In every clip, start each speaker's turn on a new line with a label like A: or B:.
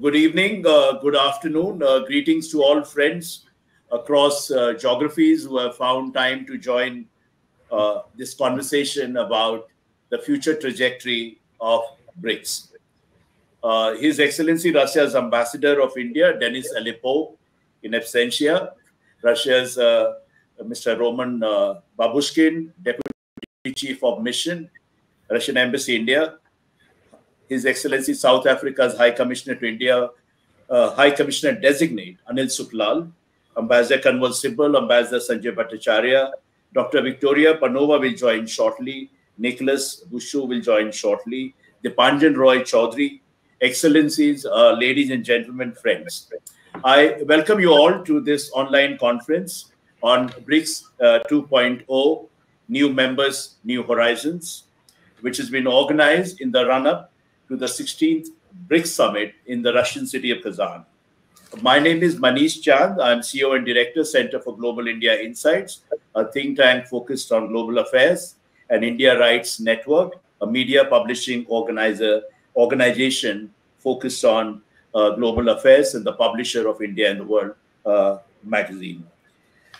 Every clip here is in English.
A: Good evening, uh, good afternoon. Uh, greetings to all friends across uh, geographies who have found time to join uh, this conversation about the future trajectory of BRICS. Uh, His Excellency Russia's Ambassador of India, Denis Alipov, in absentia, Russia's uh, Mr. Roman Babushkin, Deputy Chief of Mission, Russian Embassy India, his Excellency South Africa's High Commissioner to India, uh, High Commissioner Designate Anil Suklal, Ambassador Kanwal Sibal, Ambassador Sanjay Bhattacharya, Dr. Victoria Panova will join shortly, Nicholas Bushu will join shortly, Dipanjan Roy Chaudhury, Excellencies, uh, ladies and gentlemen, friends. I welcome you all to this online conference on BRICS uh, 2.0, New Members, New Horizons, which has been organized in the run up to the 16th BRICS Summit in the Russian city of Kazan. My name is Manish Chand. I'm CEO and Director, Center for Global India Insights, a think tank focused on global affairs, and India Writes Network, a media publishing organizer organization focused on uh, global affairs and the publisher of India and the World uh, magazine.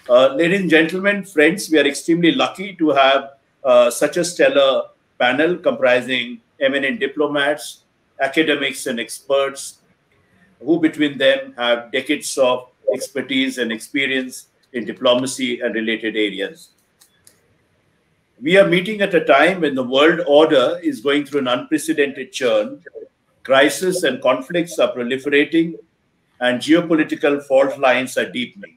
A: Uh, ladies and gentlemen, friends, we are extremely lucky to have uh, such a stellar panel comprising eminent diplomats, academics, and experts who, between them, have decades of expertise and experience in diplomacy and related areas. We are meeting at a time when the world order is going through an unprecedented churn. Crisis and conflicts are proliferating, and geopolitical fault lines are deepening.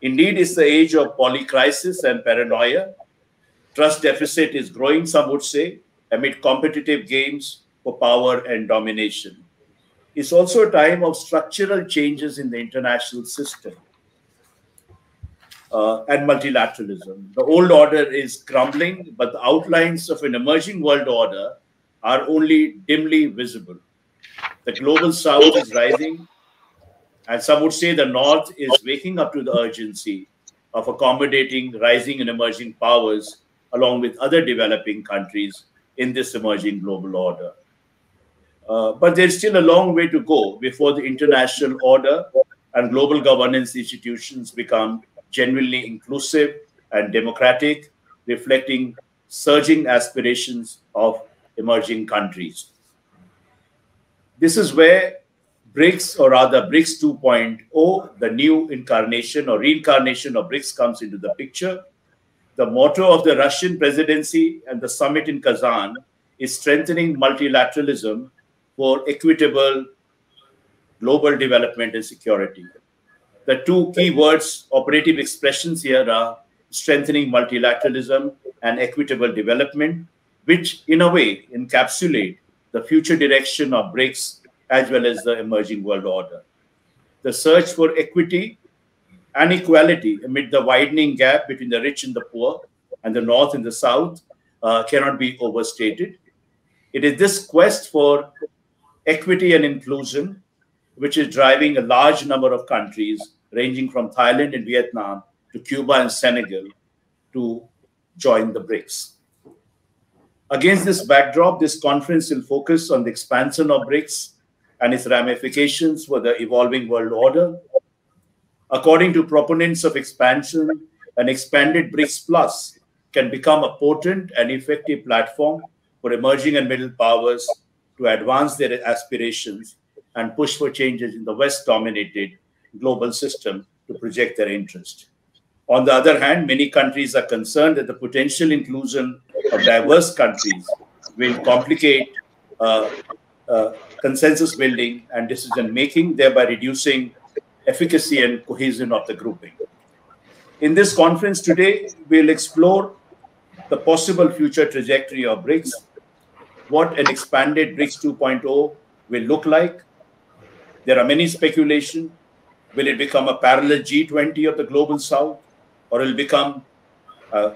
A: Indeed, it's the age of polycrisis and paranoia. Trust deficit is growing, some would say, amid competitive games for power and domination. It's also a time of structural changes in the international system uh, and multilateralism. The old order is crumbling, but the outlines of an emerging world order are only dimly visible. The global south is rising, and some would say the north is waking up to the urgency of accommodating rising and emerging powers along with other developing countries in this emerging global order. Uh, but there's still a long way to go before the international order and global governance institutions become genuinely inclusive and democratic, reflecting surging aspirations of emerging countries. This is where BRICS, or rather BRICS 2.0, the new incarnation or reincarnation of BRICS, comes into the picture the motto of the Russian presidency and the summit in Kazan is strengthening multilateralism for equitable global development and security. The two key words, operative expressions here are strengthening multilateralism and equitable development, which in a way encapsulate the future direction of BRICS as well as the emerging world order. The search for equity Inequality amid the widening gap between the rich and the poor and the north and the south uh, cannot be overstated. It is this quest for equity and inclusion which is driving a large number of countries, ranging from Thailand and Vietnam to Cuba and Senegal, to join the BRICS. Against this backdrop, this conference will focus on the expansion of BRICS and its ramifications for the evolving world order, According to proponents of expansion, an expanded BRICS Plus can become a potent and effective platform for emerging and middle powers to advance their aspirations and push for changes in the West dominated global system to project their interest. On the other hand, many countries are concerned that the potential inclusion of diverse countries will complicate uh, uh, consensus building and decision making, thereby reducing efficacy and cohesion of the grouping. In this conference today, we'll explore the possible future trajectory of BRICS, what an expanded BRICS 2.0 will look like. There are many speculation. Will it become a parallel G20 of the global south, or will become uh,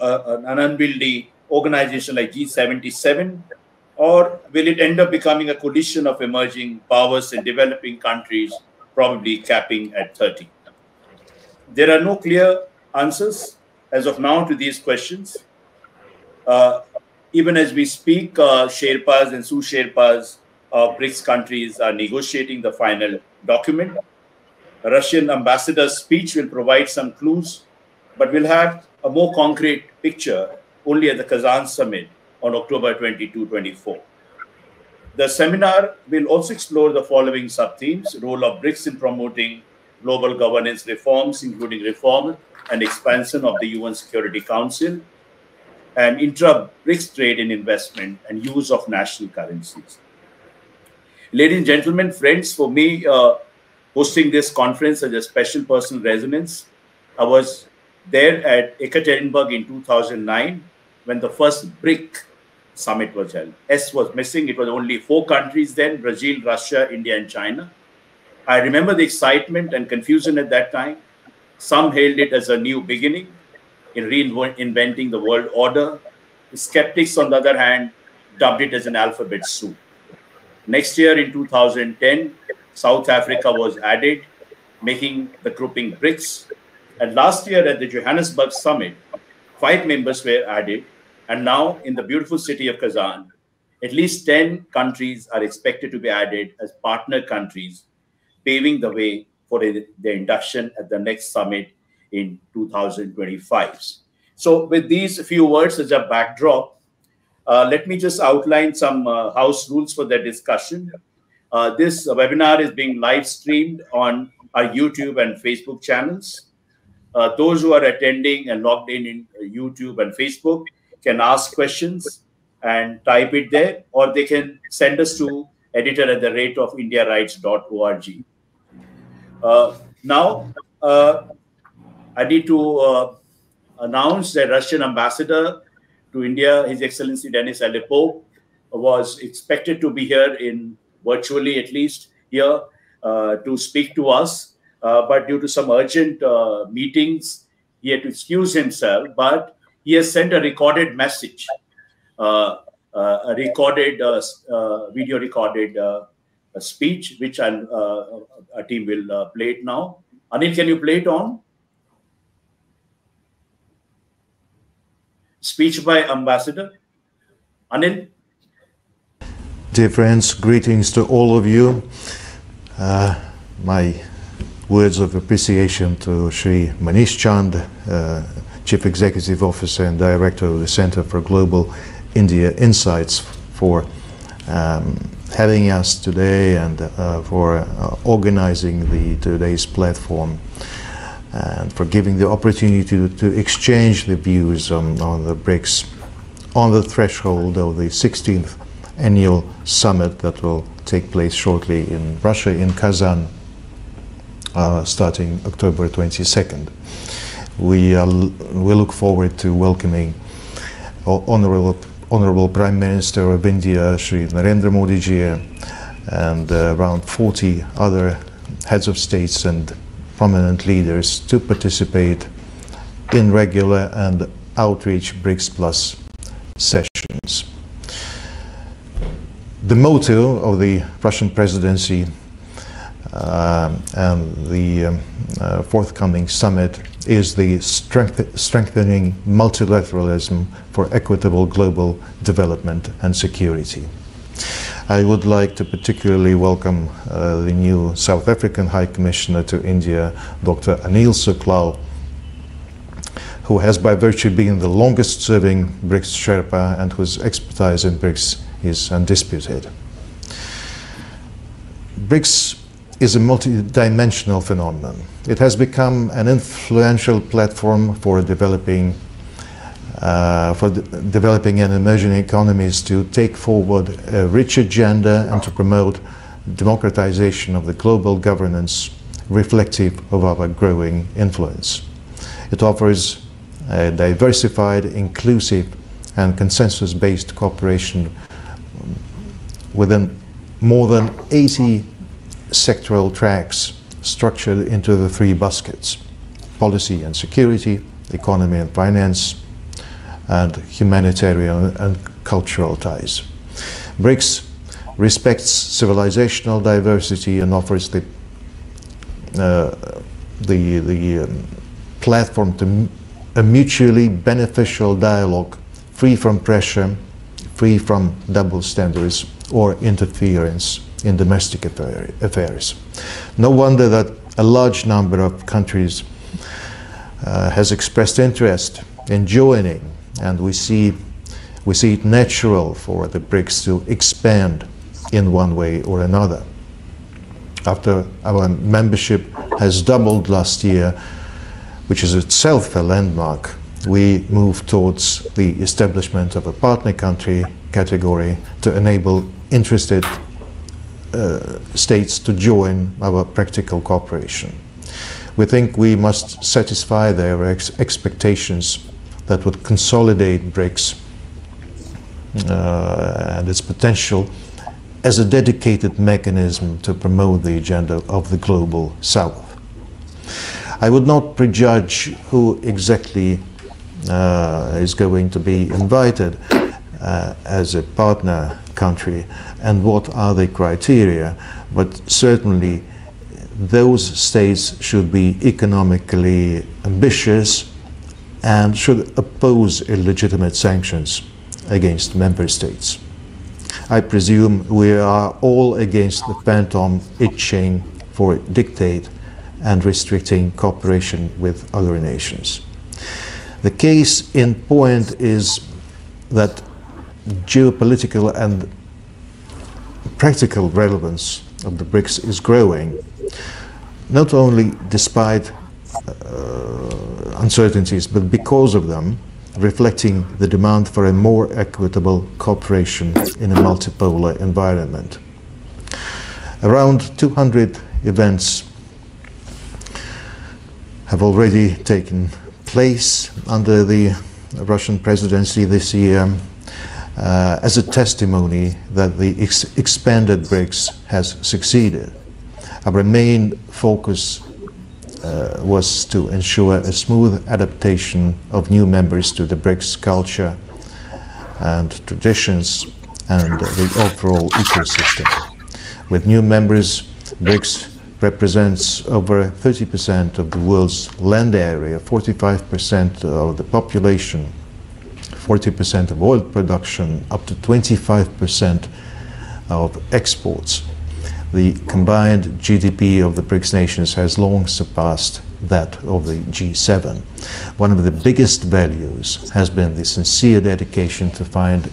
A: an unwieldy organization like G77, or will it end up becoming a coalition of emerging powers and developing countries probably capping at 30. There are no clear answers as of now to these questions. Uh, even as we speak, uh, Sherpas and Sous Sherpas of BRICS countries are negotiating the final document. Russian ambassador's speech will provide some clues, but we'll have a more concrete picture only at the Kazan summit on October 22 24. The seminar will also explore the following sub themes role of BRICS in promoting global governance reforms, including reform and expansion of the UN Security Council, and intra BRICS trade and investment, and use of national currencies. Ladies and gentlemen, friends, for me, uh, hosting this conference as a special personal resonance. I was there at Ekaterinburg in 2009 when the first BRIC summit was held. S was missing. It was only four countries then Brazil, Russia, India, and China. I remember the excitement and confusion at that time. Some hailed it as a new beginning in reinventing the world order. Skeptics, on the other hand, dubbed it as an alphabet soup. Next year, in 2010, South Africa was added, making the grouping BRICS. And last year at the Johannesburg summit, five members were added, and now, in the beautiful city of Kazan, at least 10 countries are expected to be added as partner countries, paving the way for the induction at the next summit in 2025. So, with these few words as a backdrop, uh, let me just outline some uh, house rules for the discussion. Uh, this webinar is being live streamed on our YouTube and Facebook channels. Uh, those who are attending and logged in in YouTube and Facebook can ask questions and type it there, or they can send us to editor at the rate of indiawrites.org. Uh, now, uh, I need to uh, announce that Russian ambassador to India, His Excellency Denis Alipov, was expected to be here in virtually at least here uh, to speak to us. Uh, but due to some urgent uh, meetings, he had to excuse himself. But he has sent a recorded message, uh, uh, a recorded uh, uh video recorded uh, speech, which I'll, uh, team will play it now. Anil, can you play it on? Speech by Ambassador. Anil?
B: Dear friends, greetings to all of you. my words of appreciation to Sri Manish Chand, Chief Executive Officer and Director of the Center for Global India Insights for um, having us today and uh, for uh, organizing the today's platform and for giving the opportunity to, to exchange the views on, on the BRICS on the threshold of the 16th annual summit that will take place shortly in Russia, in Kazan, uh, starting October 22nd we, uh, we look forward to welcoming Honorable, Honorable Prime Minister of India, Sri Narendra Modi ji, and uh, around 40 other heads of states and prominent leaders to participate in regular and outreach BRICS Plus sessions. The motto of the Russian presidency uh, and the um, uh, forthcoming summit is the strength strengthening multilateralism for equitable global development and security. I would like to particularly welcome uh, the new South African High Commissioner to India, Dr. Anil Suklal, who has by virtue been the longest serving BRICS Sherpa and whose expertise in BRICS is undisputed. BRICS is a multi-dimensional phenomenon. It has become an influential platform for developing uh, for de developing and emerging economies to take forward a rich agenda and to promote democratization of the global governance reflective of our growing influence. It offers a diversified, inclusive and consensus-based cooperation within more than 80 sectoral tracks structured into the three baskets policy and security, economy and finance, and humanitarian and cultural ties. BRICS respects civilizational diversity and offers the, uh, the, the um, platform to a mutually beneficial dialogue free from pressure, free from double standards or interference in domestic affairs. No wonder that a large number of countries uh, has expressed interest in joining, and we see, we see it natural for the BRICS to expand in one way or another. After our membership has doubled last year, which is itself a landmark, we move towards the establishment of a partner country category to enable interested states to join our practical cooperation. We think we must satisfy their ex expectations that would consolidate BRICS uh, and its potential as a dedicated mechanism to promote the agenda of the global south. I would not prejudge who exactly uh, is going to be invited uh, as a partner country and what are the criteria, but certainly those states should be economically ambitious and should oppose illegitimate sanctions against member states. I presume we are all against the phantom itching for dictate and restricting cooperation with other nations. The case in point is that geopolitical and practical relevance of the BRICS is growing, not only despite uh, uncertainties, but because of them, reflecting the demand for a more equitable cooperation in a multipolar environment. Around 200 events have already taken place under the Russian presidency this year uh, as a testimony that the ex expanded BRICS has succeeded. Our main focus uh, was to ensure a smooth adaptation of new members to the BRICS culture and traditions and the overall ecosystem. With new members, BRICS represents over 30% of the world's land area, 45% of the population, 40% of oil production, up to 25% of exports. The combined GDP of the BRICS nations has long surpassed that of the G7. One of the biggest values has been the sincere dedication to find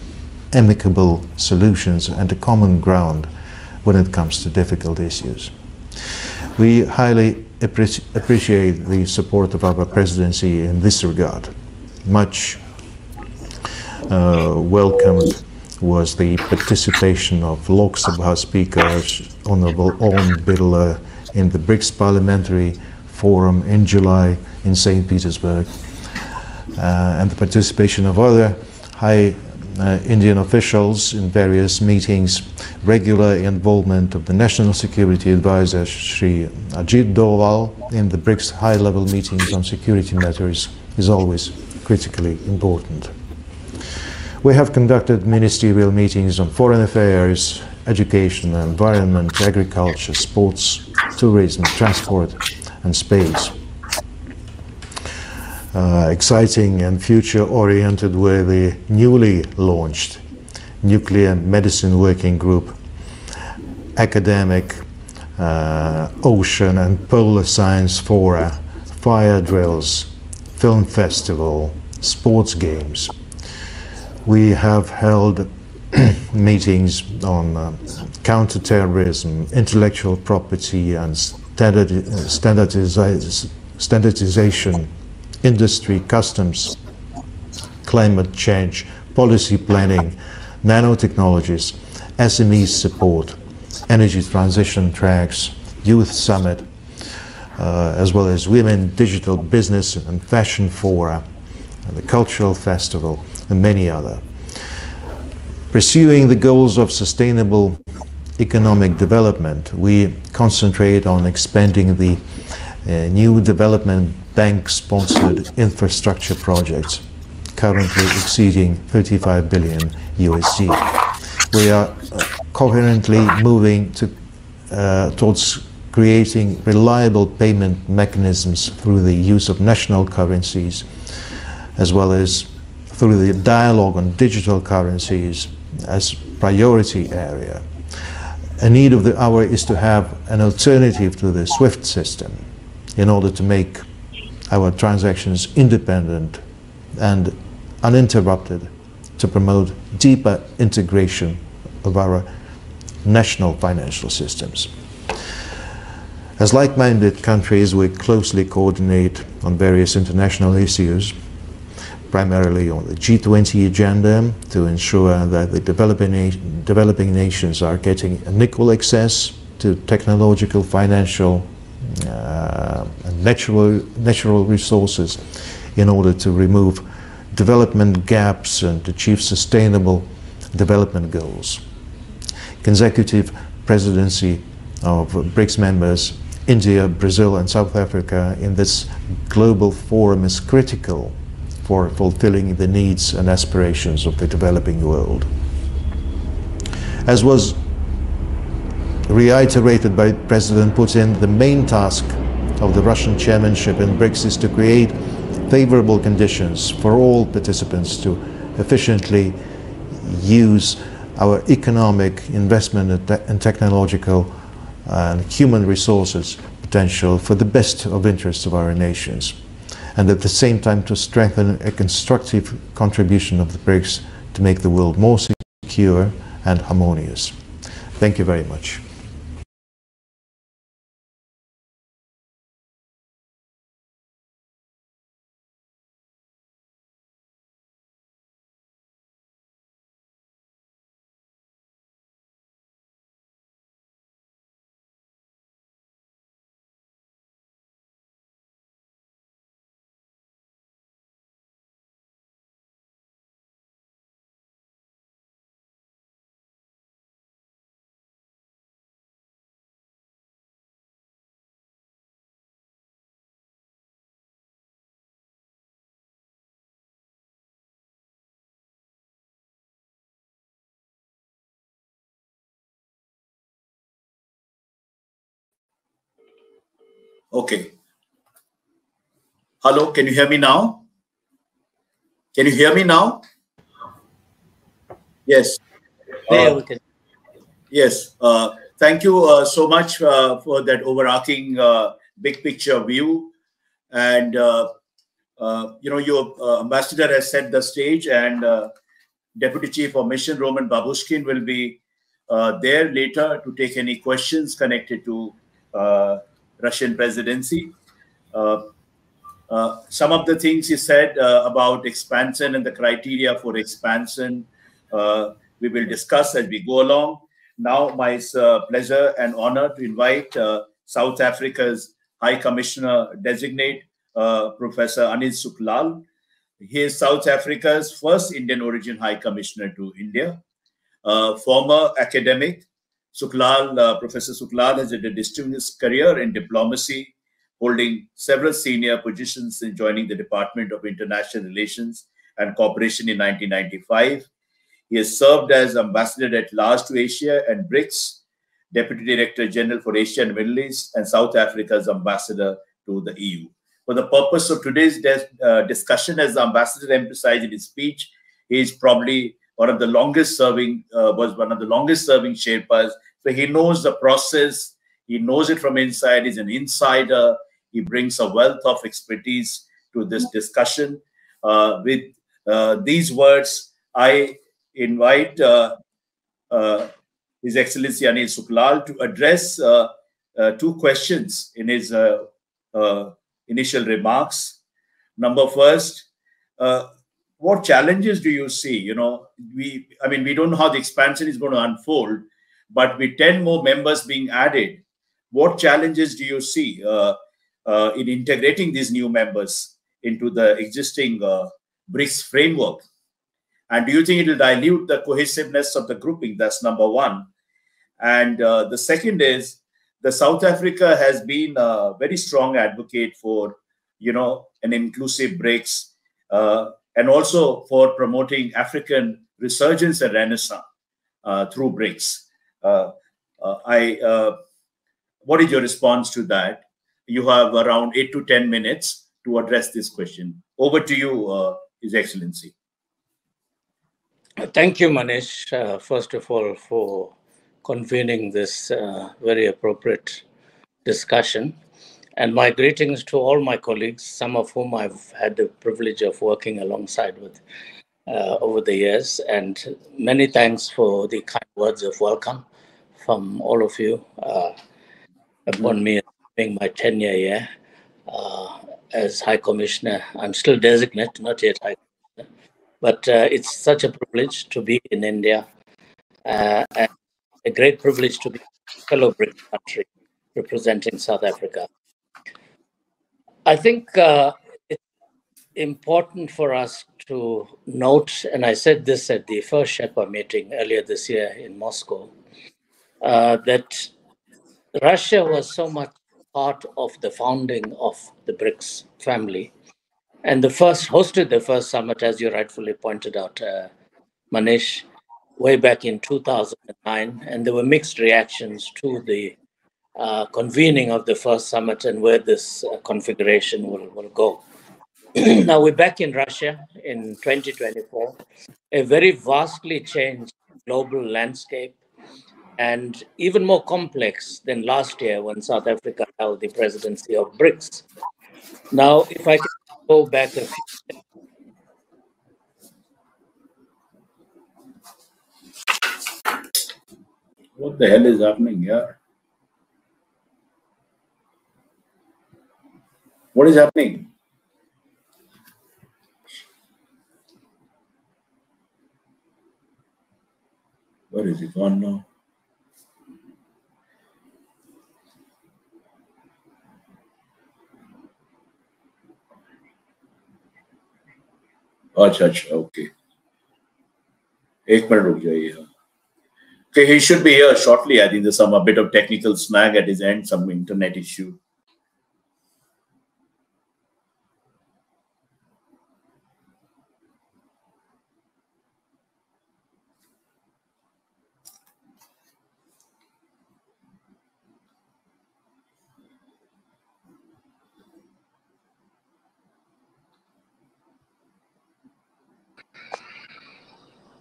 B: amicable solutions and a common ground when it comes to difficult issues. We highly appreci appreciate the support of our presidency in this regard. Much uh, welcomed was the participation of Lok Sabha Speaker Honorable Om Birla in the BRICS Parliamentary Forum in July in St. Petersburg, uh, and the participation of other high uh, Indian officials in various meetings, regular involvement of the National Security Advisor Sri Ajit Doval in the BRICS high-level meetings on security matters is always critically important. We have conducted ministerial meetings on foreign affairs, education, environment, agriculture, sports, tourism, transport, and space. Uh, exciting and future-oriented were the newly launched Nuclear Medicine Working Group, Academic, uh, Ocean and Polar Science Fora, Fire Drills, Film Festival, Sports Games. We have held meetings on uh, counterterrorism, intellectual property and standard, standardiz standardization industry, customs, climate change, policy planning, nanotechnologies, SME support, energy transition tracks, youth summit, uh, as well as women, digital business and fashion fora, and the cultural festival, and many other. Pursuing the goals of sustainable economic development, we concentrate on expanding the uh, new development bank-sponsored infrastructure projects, currently exceeding 35 billion USD. We are uh, coherently moving to, uh, towards creating reliable payment mechanisms through the use of national currencies, as well as through the dialogue on digital currencies as priority area. A need of the hour is to have an alternative to the SWIFT system in order to make our transactions independent and uninterrupted to promote deeper integration of our national financial systems. As like-minded countries, we closely coordinate on various international issues, primarily on the G20 agenda to ensure that the developing, na developing nations are getting an equal access to technological, financial, uh, and natural, natural resources in order to remove development gaps and achieve sustainable development goals. Consecutive presidency of BRICS members, India, Brazil and South Africa in this global forum is critical for fulfilling the needs and aspirations of the developing world. As was reiterated by President Putin, the main task of the Russian chairmanship in BRICS is to create favorable conditions for all participants to efficiently use our economic investment and, technological uh, and human resources potential for the best of interests of our nations and at the same time to strengthen a constructive contribution of the BRICS to make the world more secure and harmonious. Thank you very much.
A: Okay. Hello, can you hear me now? Can you hear me now? Yes.
C: Uh, we can.
A: Yes. Uh, thank you uh, so much uh, for that overarching uh, big picture view. And, uh, you know, your ambassador has set the stage and Deputy Chief of Mission Roman Babushkin will be there later to take any questions connected to Russian presidency. Uh, uh, some of the things he said uh, about expansion and the criteria for expansion, we will discuss as we go along. Now, my pleasure and honor to invite South Africa's High Commissioner designate, Professor Anil Suklal. He is South Africa's first Indian origin High Commissioner to India, former academic, Suklal, uh, Professor Suklal has had a distinguished career in diplomacy, holding several senior positions in joining the Department of International Relations and Cooperation in 1995. He has served as Ambassador at Large to Asia and BRICS, Deputy Director General for Asia and Middle East, and South Africa's Ambassador to the EU. For the purpose of today's uh, discussion, as the Ambassador emphasized in his speech, he is probably one of the longest serving, uh, was one of the longest serving Sherpas so he knows the process, he knows it from inside, he's an insider, he brings a wealth of expertise to this discussion. Uh, with uh, these words, I invite uh, uh His Excellency Anil Suklal to address uh, uh, two questions in his initial remarks. Number first, what challenges do you see? You know, we, I mean, we don't know how the expansion is going to unfold, but with 10 more members being added, what challenges do you see uh, uh, in integrating these new members into the existing uh, BRICS framework? And do you think it will dilute the cohesiveness of the grouping? That's number one. And uh, the second is the South Africa has been a very strong advocate for, you know, an inclusive BRICS uh, and also for promoting African resurgence and renaissance uh, through BRICS. Uh, uh, I, uh, what is your response to that? You have around eight to 10 minutes to address this question. Over to you, His Excellency.
C: Thank you, Manish, uh, first of all, for convening this uh, very appropriate discussion. And my greetings to all my colleagues, some of whom I've had the privilege of working alongside with uh, over the years. And many thanks for the kind words of welcome from all of you uh, upon me being my tenure here uh, as High Commissioner. I'm still designate, not yet High Commissioner, but uh, it's such a privilege to be in India and a great privilege to be a fellow BRICS country representing South Africa. I think uh, it's important for us to note, and I said this at the first Sherpa meeting earlier this year in Moscow, uh, that Russia was so much part of the founding of the BRICS family. And the first hosted the first summit, as you rightfully pointed out, uh, Manish, way back in 2009. And there were mixed reactions to the uh, convening of the first summit and where this uh, configuration will, will go. now we're back in Russia in 2024, a very vastly changed global landscape and even more complex than last year when South Africa held the presidency of BRICS. Now, if I can go back a few
A: What the hell is happening here? What is happening? Where is it gone now? अच्छा अच्छा okay एक minute रुक जाइए Okay, he should be here shortly. I think there's some a bit of technical snag at his end, some internet issue.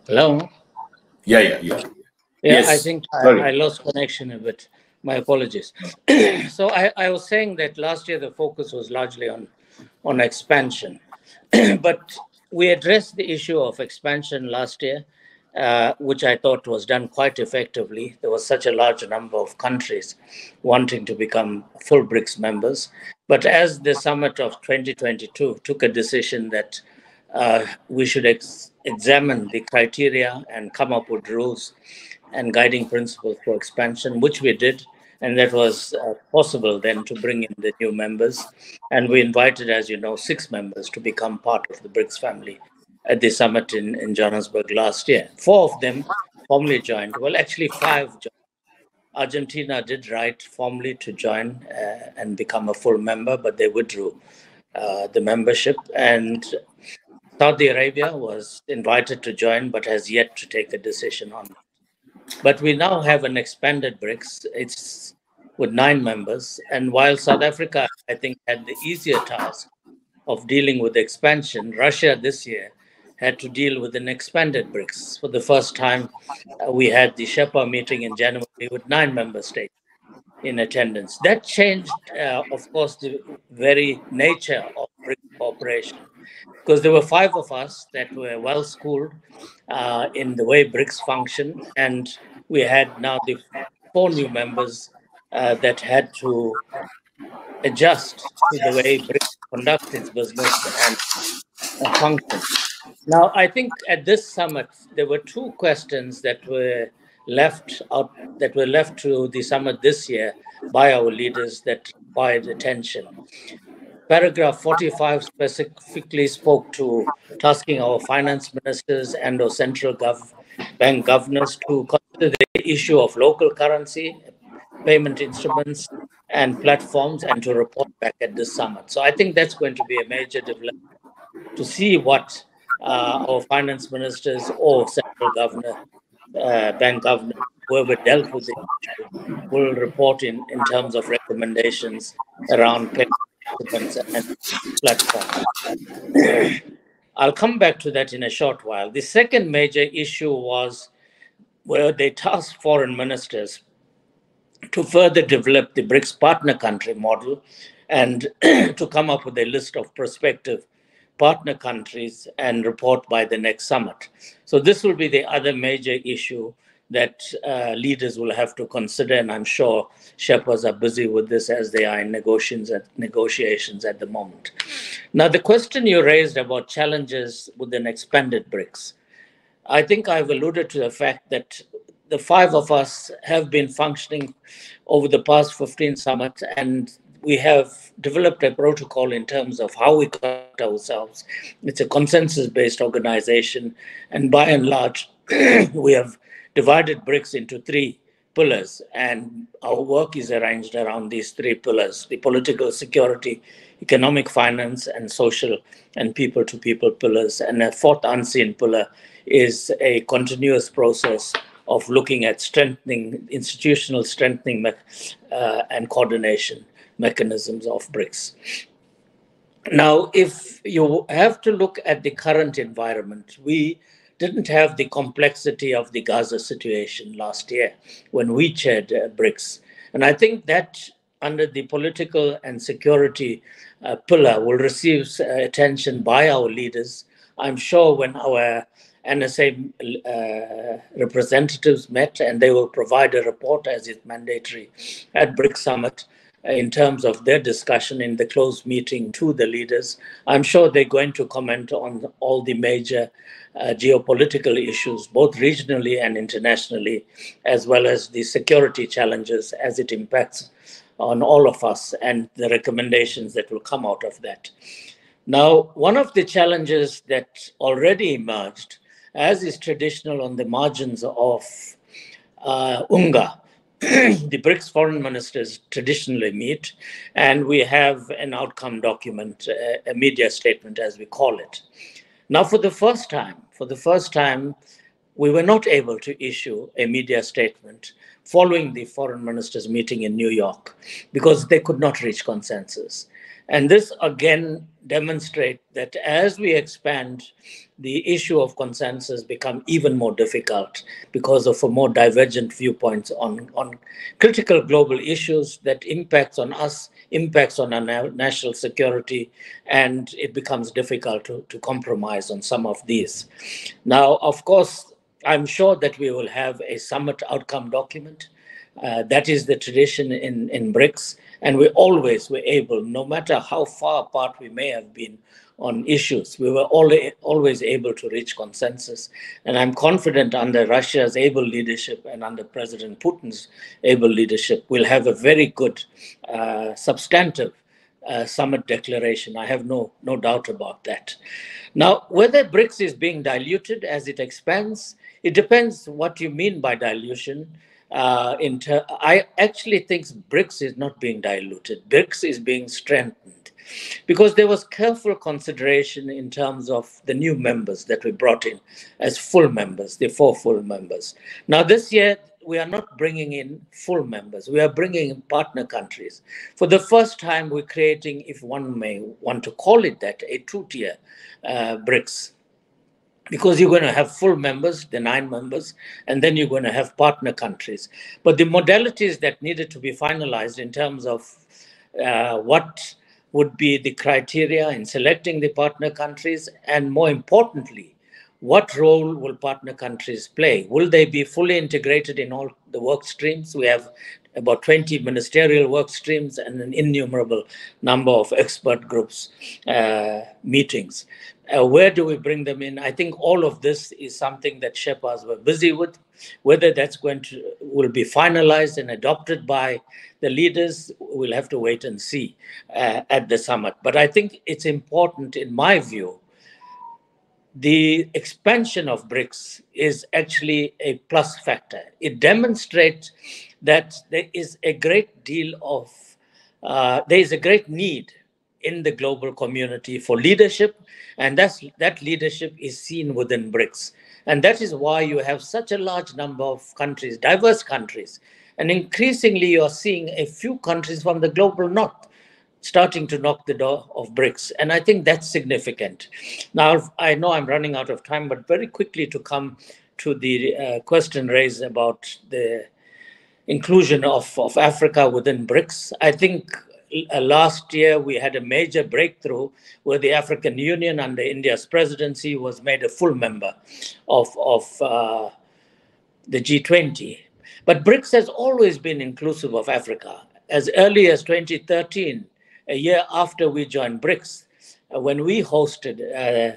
C: Hello?
A: Yeah, yeah, yeah.
C: Yeah,
A: Yes,
C: I think I. I lost connection a bit. My apologies. so I, I was saying that last year the focus was largely on, on expansion. but we addressed the issue of expansion last year, uh, which I thought was done quite effectively. There was such a large number of countries wanting to become full BRICS members. But as the summit of 2022 took a decision that uh, we should ex- examine the criteria and come up with rules and guiding principles for expansion, which we did. And that was uh, possible then to bring in the new members. And we invited, as you know, six members to become part of the BRICS family at the summit in, in Johannesburg last year. Four of them formally joined. Well, actually, five joined. Argentina did write formally to join uh, and become a full member, but they withdrew uh, the membership. And Saudi Arabia was invited to join, but has yet to take a decision on it. But we now have an expanded BRICS. It's with nine members. And while South Africa, I think, had the easier task of dealing with expansion, Russia this year had to deal with an expanded BRICS. For the first time, uh, we had the Sherpa meeting in January with nine member states in attendance. That changed, uh, of course, the very nature of BRICS cooperation because there were five of us that were well schooled uh, in the way BRICS function, and we had now the four new members uh, that had to adjust to the way BRICS conducts its business and uh, function. Now, I think at this summit there were two questions that were left out that were left to the summit this year by our leaders that required attention. Paragraph 45 specifically spoke to tasking our finance ministers and our central gov- bank governors to consider the issue of local currency, payment instruments, and platforms, and to report back at this summit. So I think that's going to be a major development to see what uh, our finance ministers or central governor, uh, bank governor, whoever dealt with it, will report in, in terms of recommendations around instruments and platforms. I'll come back to that in a short while. The second major issue was where they tasked foreign ministers to further develop the BRICS partner country model and to come up with a list of prospective partner countries and report by the next summit. So this will be the other major issue that uh, leaders will have to consider, and I'm sure Sherpas are busy with this as they are in negotiations at, negotiations at the moment. Now, the question you raised about challenges with an expanded BRICS, I think I've alluded to the fact that the five of us have been functioning over the past 15 summits, and we have developed a protocol in terms of how we conduct ourselves. It's a consensus based organization, and by and large, we have divided BRICS into three pillars, and our work is arranged around these three pillars the political security, economic finance, and social and people to people pillars. And a fourth unseen pillar is a continuous process of looking at strengthening, institutional strengthening uh, and coordination mechanisms of BRICS. Now, if you have to look at the current environment, we didn't have the complexity of the Gaza situation last year when we chaired uh, BRICS. And I think that under the political and security uh, pillar will receive uh, attention by our leaders. I'm sure when our NSA uh, representatives met and they will provide a report as is mandatory at BRICS Summit, in terms of their discussion in the closed meeting to the leaders. I'm sure they're going to comment on all the major uh, geopolitical issues, both regionally and internationally, as well as the security challenges as it impacts on all of us and the recommendations that will come out of that. Now, one of the challenges that already emerged, as is traditional on the margins of uh, UNGA, the BRICS foreign ministers traditionally meet, and we have an outcome document, uh, a media statement, as we call it. Now, for the first time, for the first time, we were not able to issue a media statement following the foreign ministers meeting in New York because they could not reach consensus. And this again demonstrate that as we expand, the issue of consensus become even more difficult because of a more divergent viewpoints on, on critical global issues that impacts on us, impacts on our national security, and it becomes difficult to, to compromise on some of these. Now, of course, I'm sure that we will have a summit outcome document. Uh, that is the tradition in, in BRICS and we always were able, no matter how far apart we may have been on issues, we were always able to reach consensus. And I'm confident under Russia's able leadership and under President Putin's able leadership, we'll have a very good, uh, substantive uh, summit declaration. I have no, no doubt about that. Now, whether BRICS is being diluted as it expands, it depends what you mean by dilution uh, inter- I actually think BRICS is not being diluted. BRICS is being strengthened because there was careful consideration in terms of the new members that we brought in as full members, the four full members. Now, this year, we are not bringing in full members. We are bringing in partner countries. For the first time, we're creating, if one may want to call it that, a two-tier uh, BRICS because you're going to have full members, the nine members, and then you're going to have partner countries. But the modalities that needed to be finalized in terms of uh, what would be the criteria in selecting the partner countries, and more importantly, what role will partner countries play? Will they be fully integrated in all the work streams? We have about 20 ministerial work streams and an innumerable number of expert groups uh, meetings. Uh, where do we bring them in? I think all of this is something that Sherpas were busy with. Whether that's going to will be finalized and adopted by the leaders, we'll have to wait and see uh, at the summit. But I think it's important, in my view, the expansion of BRICS is actually a plus factor. It demonstrates that there is a great deal of uh, there is a great need in the global community for leadership, and that's, that leadership is seen within BRICS. And that is why you have such a large number of countries, diverse countries. And increasingly, you're seeing a few countries from the global north starting to knock the door of BRICS. And I think that's significant. Now, I know I'm running out of time, but very quickly to come to the uh, question raised about the inclusion of, of Africa within BRICS. I think last year we had a major breakthrough where the African Union under India's presidency was made a full member of, of uh, the G20. But BRICS has always been inclusive of Africa. As early as 2013, a year after we joined BRICS, uh, when we hosted uh,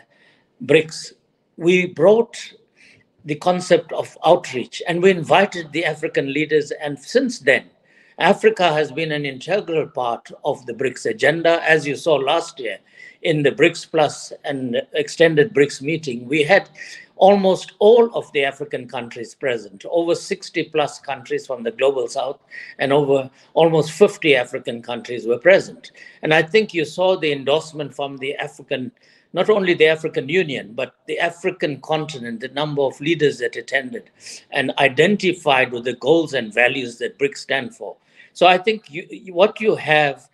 C: BRICS, we brought the concept of outreach and we invited the African leaders. And since then, Africa has been an integral part of the BRICS agenda. As you saw last year in the BRICS Plus and extended BRICS meeting, we had almost all of the African countries present, over 60 plus countries from the global south, and over almost 50 African countries were present. And I think you saw the endorsement from the African, not only the African Union, but the African continent, the number of leaders that attended and identified with the goals and values that BRICS stand for. So I think you, what you have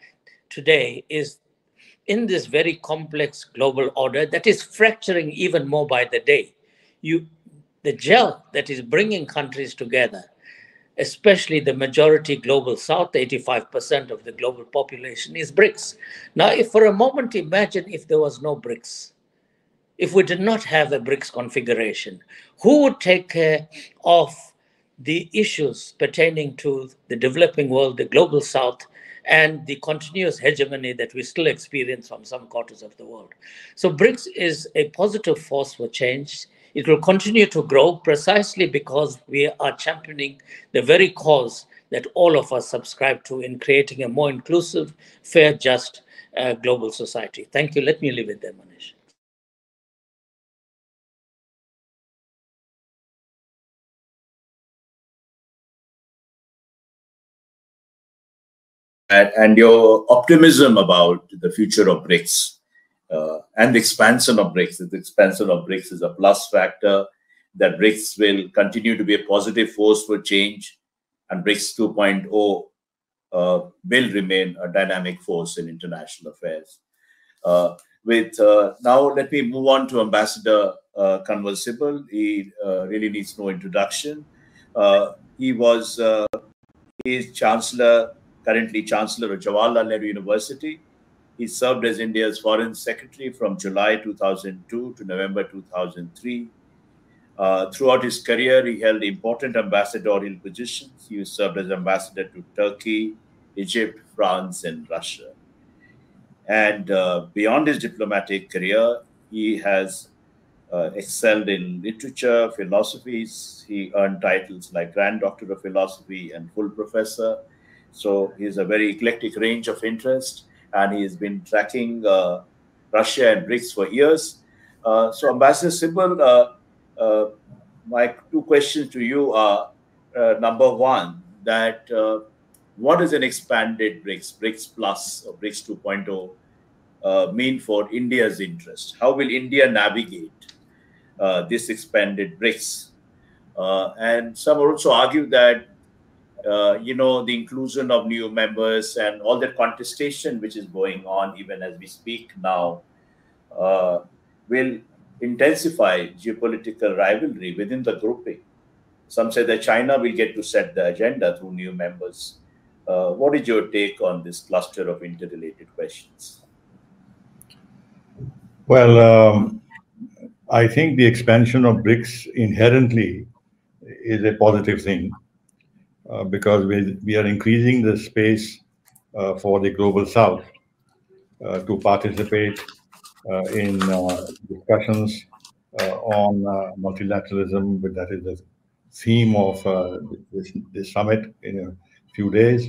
C: today is in this very complex global order that is fracturing even more by the day you the gel that is bringing countries together, especially the majority global south, 85% of the global population is BRICS. Now, if for a moment imagine if there was no BRICS, if we did not have a BRICS configuration, who would take care of the issues pertaining to the developing world, the global south, and the continuous hegemony that we still experience from some quarters of the world. So BRICS is a positive force for change. It will continue to grow precisely because we are championing the very cause that all of us subscribe to in creating a more inclusive, fair, just uh, global society. Thank you. Let me leave it there, Manish.
A: And, your optimism about the future of BRICS uh, and the expansion of BRICS. The expansion of BRICS is a plus factor that BRICS will continue to be a positive force for change, and BRICS 2.0 uh, will remain a dynamic force in international affairs. Uh, with uh, now, let me move on to Ambassador uh, Sibal. He uh, really needs no introduction. Uh, he was he is Chancellor, currently Chancellor of Jawaharlal Nehru University he served as India's Foreign Secretary from July 2002 to November 2003. Uh, throughout his career, he held important ambassadorial positions. He served as ambassador to Turkey, Egypt, France, and Russia. And uh, beyond his diplomatic career, he has uh, excelled in literature, philosophies. He earned titles like Grand Doctor of Philosophy and Full Professor. So he's a very eclectic range of interest and he's been tracking uh, Russia and BRICS for years. Uh, so, Ambassador Sibal, uh, my two questions to you are number one, that what is an expanded BRICS, BRICS Plus or BRICS 2.0 uh, mean for India's interest? How will India navigate uh, this expanded BRICS? Uh, and some also argue that uh, you know, the inclusion of new members and all that contestation which is going on even as we speak now uh, will intensify geopolitical rivalry within the grouping. Some say that China will get to set the agenda through new members. Uh, what is your take on this cluster of interrelated questions?
D: Well, um, I think the expansion of BRICS inherently is a positive thing uh, because we, we are increasing the space uh, for the global south uh, to participate uh, in uh, discussions on multilateralism, but that is the theme of this, this, summit in a few days,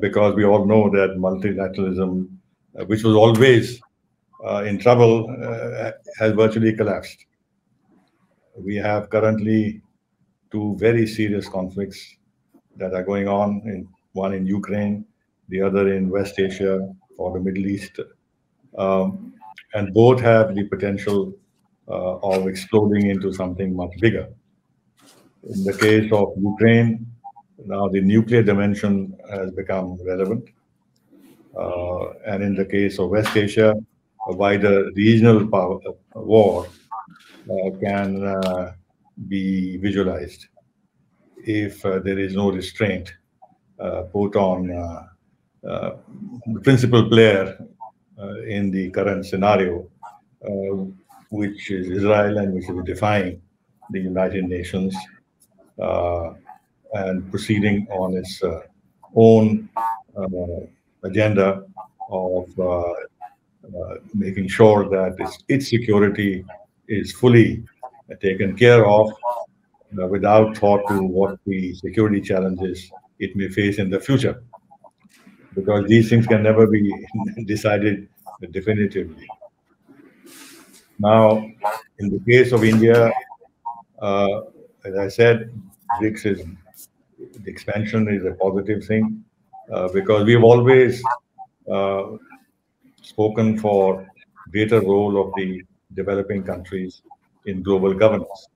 D: because we all know that multilateralism, which was always in trouble, has virtually collapsed. We have currently two very serious conflicts that are going on, in, one in Ukraine, the other in West Asia or the Middle East. Um, and both have the potential uh, of exploding into something much bigger. In the case of Ukraine, now the nuclear dimension has become relevant. Uh, and in the case of West Asia, a wider regional power, uh, war uh, can uh, be visualized if uh, there is no restraint uh, put on uh, uh, the principal player in the current scenario, which is Israel and which is defying the United Nations and proceeding on its own agenda of uh, uh, making sure that its, its, security is fully taken care of without thought to what the security challenges it may face in the future. Because these things can never be decided definitively. Now, in the case of India, uh, as I said, BRICS is the expansion is a positive thing uh, because we've always uh, spoken for greater role of the developing countries in global governance.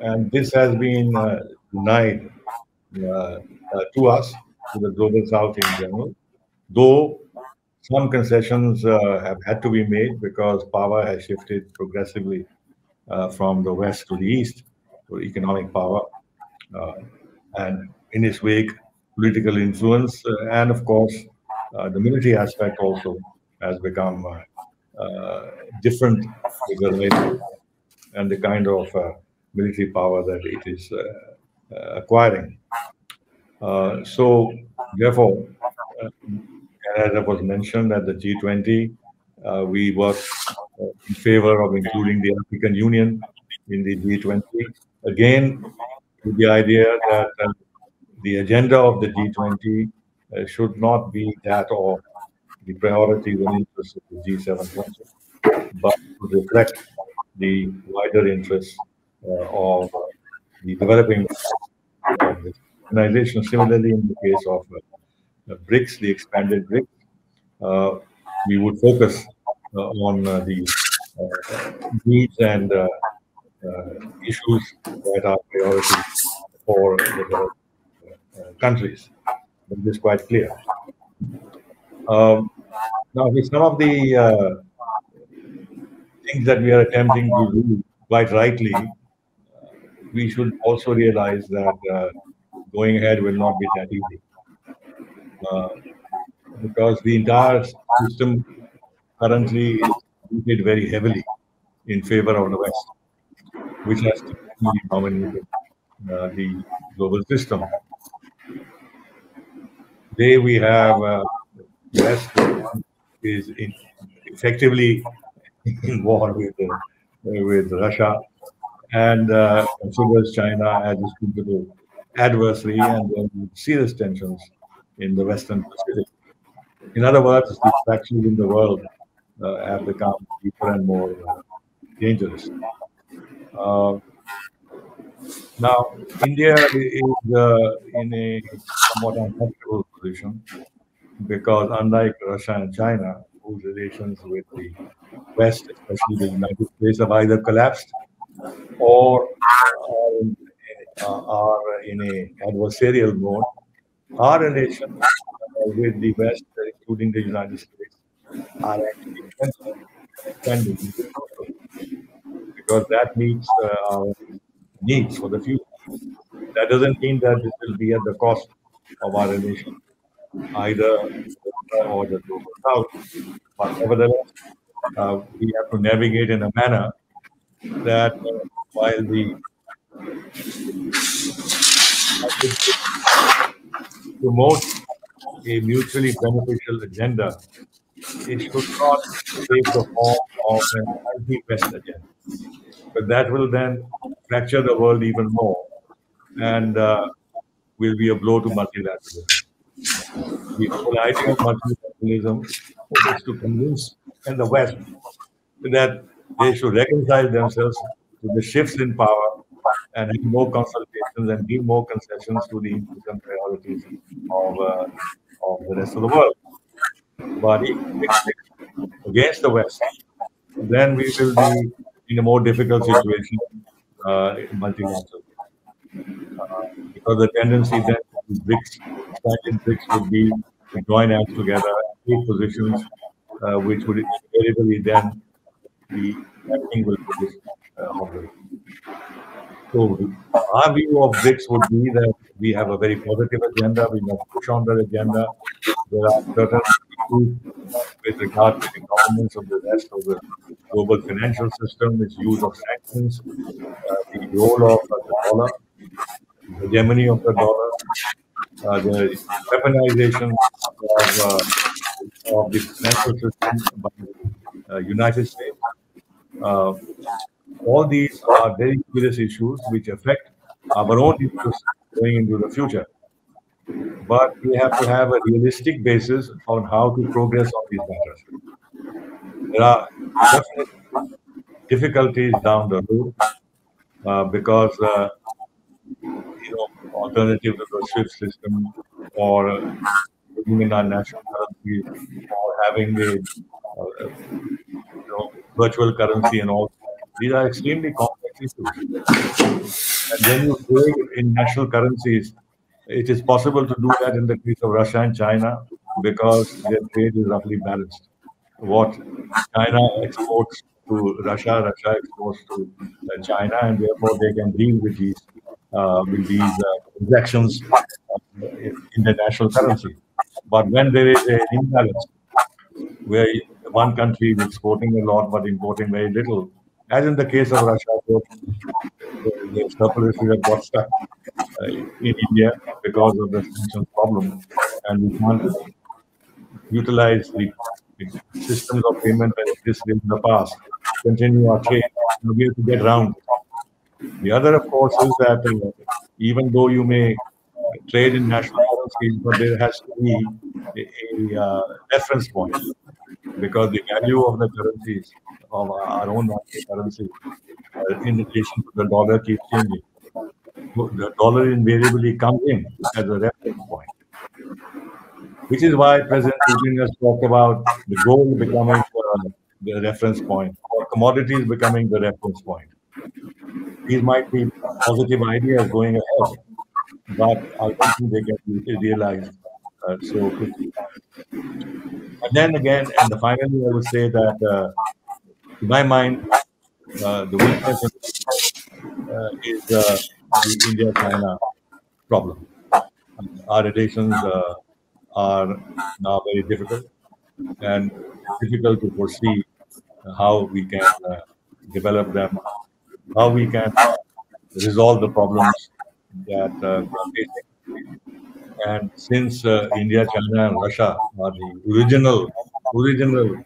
D: And this has been uh, denied uh, uh, to us, to the global south in general, though some concessions uh, have had to be made because power has shifted progressively uh, from the west to the east for economic power. Uh, and in its wake, political influence, and of course, the military aspect also has become different and the kind of uh, military power that it is uh, uh, acquiring. so, therefore, as I was mentioned at the G20, we were in favor of including the African Union in the G20. Again, with the idea that uh, the agenda of the G20 uh, should not be that of the priorities and interests of the G7 countries, but reflect the wider interests uh, of the developing organization. Similarly, in the case of uh, BRICS, the expanded BRICS, uh, we would focus on the needs and issues that are priorities for the countries. That is quite clear. Um, now, some of the uh, things that we are attempting to do quite rightly, we should also realize that uh, going ahead will not be that easy. Uh, because the entire system currently is weighted very heavily in favor of the West, which has dominated uh, the global system. Today we have uh, West is in effectively in war with uh, with Russia and uh, considers China as its principal adversary and then serious tensions in the Western Pacific. In other words, the factions in the world uh, have become deeper and more uh, dangerous. Uh, now, India is uh, in a somewhat uncomfortable position because, unlike Russia and China, whose relations with the West, especially the United States, have either collapsed or are in, uh, in a adversarial mode. Our relations with the West, including the United States, are actually expanding because that meets uh, our needs for the future. That doesn't mean that this will be at the cost of our relations, either or the global south. But nevertheless, uh, we have to navigate in a manner that while we promote a mutually beneficial agenda, it should not take the form of an anti-West agenda. But that will then fracture the world even more and uh, will be a blow to multilateralism. The whole idea of multilateralism is to convince in the West that they should reconcile themselves to the shifts in power and have more consultations and give more concessions to the important priorities of, uh, of the rest of the world. But against the West, then we will be in a more difficult situation uh. Uh, because the tendency then to BRICS, in BRICS would be to join hands together, take positions uh, which would invariably then acting will be uh, So our view of BRICS would be that we have a very positive agenda. We must push on that agenda. There are certain issues with regard to the governance of the rest of the global financial system, its use of sanctions, uh, the role of the dollar, the hegemony of the dollar, uh, the weaponization of, uh, of the financial system by the uh, United States. Uh, all these are very serious issues which affect our own interests going into the future. But we have to have a realistic basis on how to progress on these matters. There are difficulties down the road uh, because uh, you know alternative to the SWIFT system or uh, in our national currency or having a uh, you know, virtual currency and all. These are extremely complex issues. And then you trade in national currencies. It is possible to do that in the case of Russia and China because their trade is roughly balanced. What China exports to Russia, Russia exports to uh, China, and therefore they can deal with these uh, with these uh, transactions uh, in the national currency. But when there is an imbalance, where one country is exporting a lot but importing very little, as in the case of Russia, the, surpluses have got stuck uh, in India because of the sanctions problem, and we can't utilize the, the systems of payment that existed in the past, continue our trade, and we have to get around. The other, of course, is that uh, even though you may trade in national but there has to be a, a uh, reference point because the value of the currencies of our own currency uh, in relation to the dollar keeps changing. The dollar invariably comes in as a reference point, which is why President Putin has talked about the gold becoming uh, the reference point or commodities becoming the reference point. These might be positive ideas going ahead, but I don't think they get realized uh, so quickly. And then again, and finally, I would say that, uh, to my mind, uh, the weakness uh, is uh, the India-China problem. Our relations uh, are now very difficult and difficult to foresee how we can develop them, how we can resolve the problems that uh. And since uh, India, China, and Russia are the original original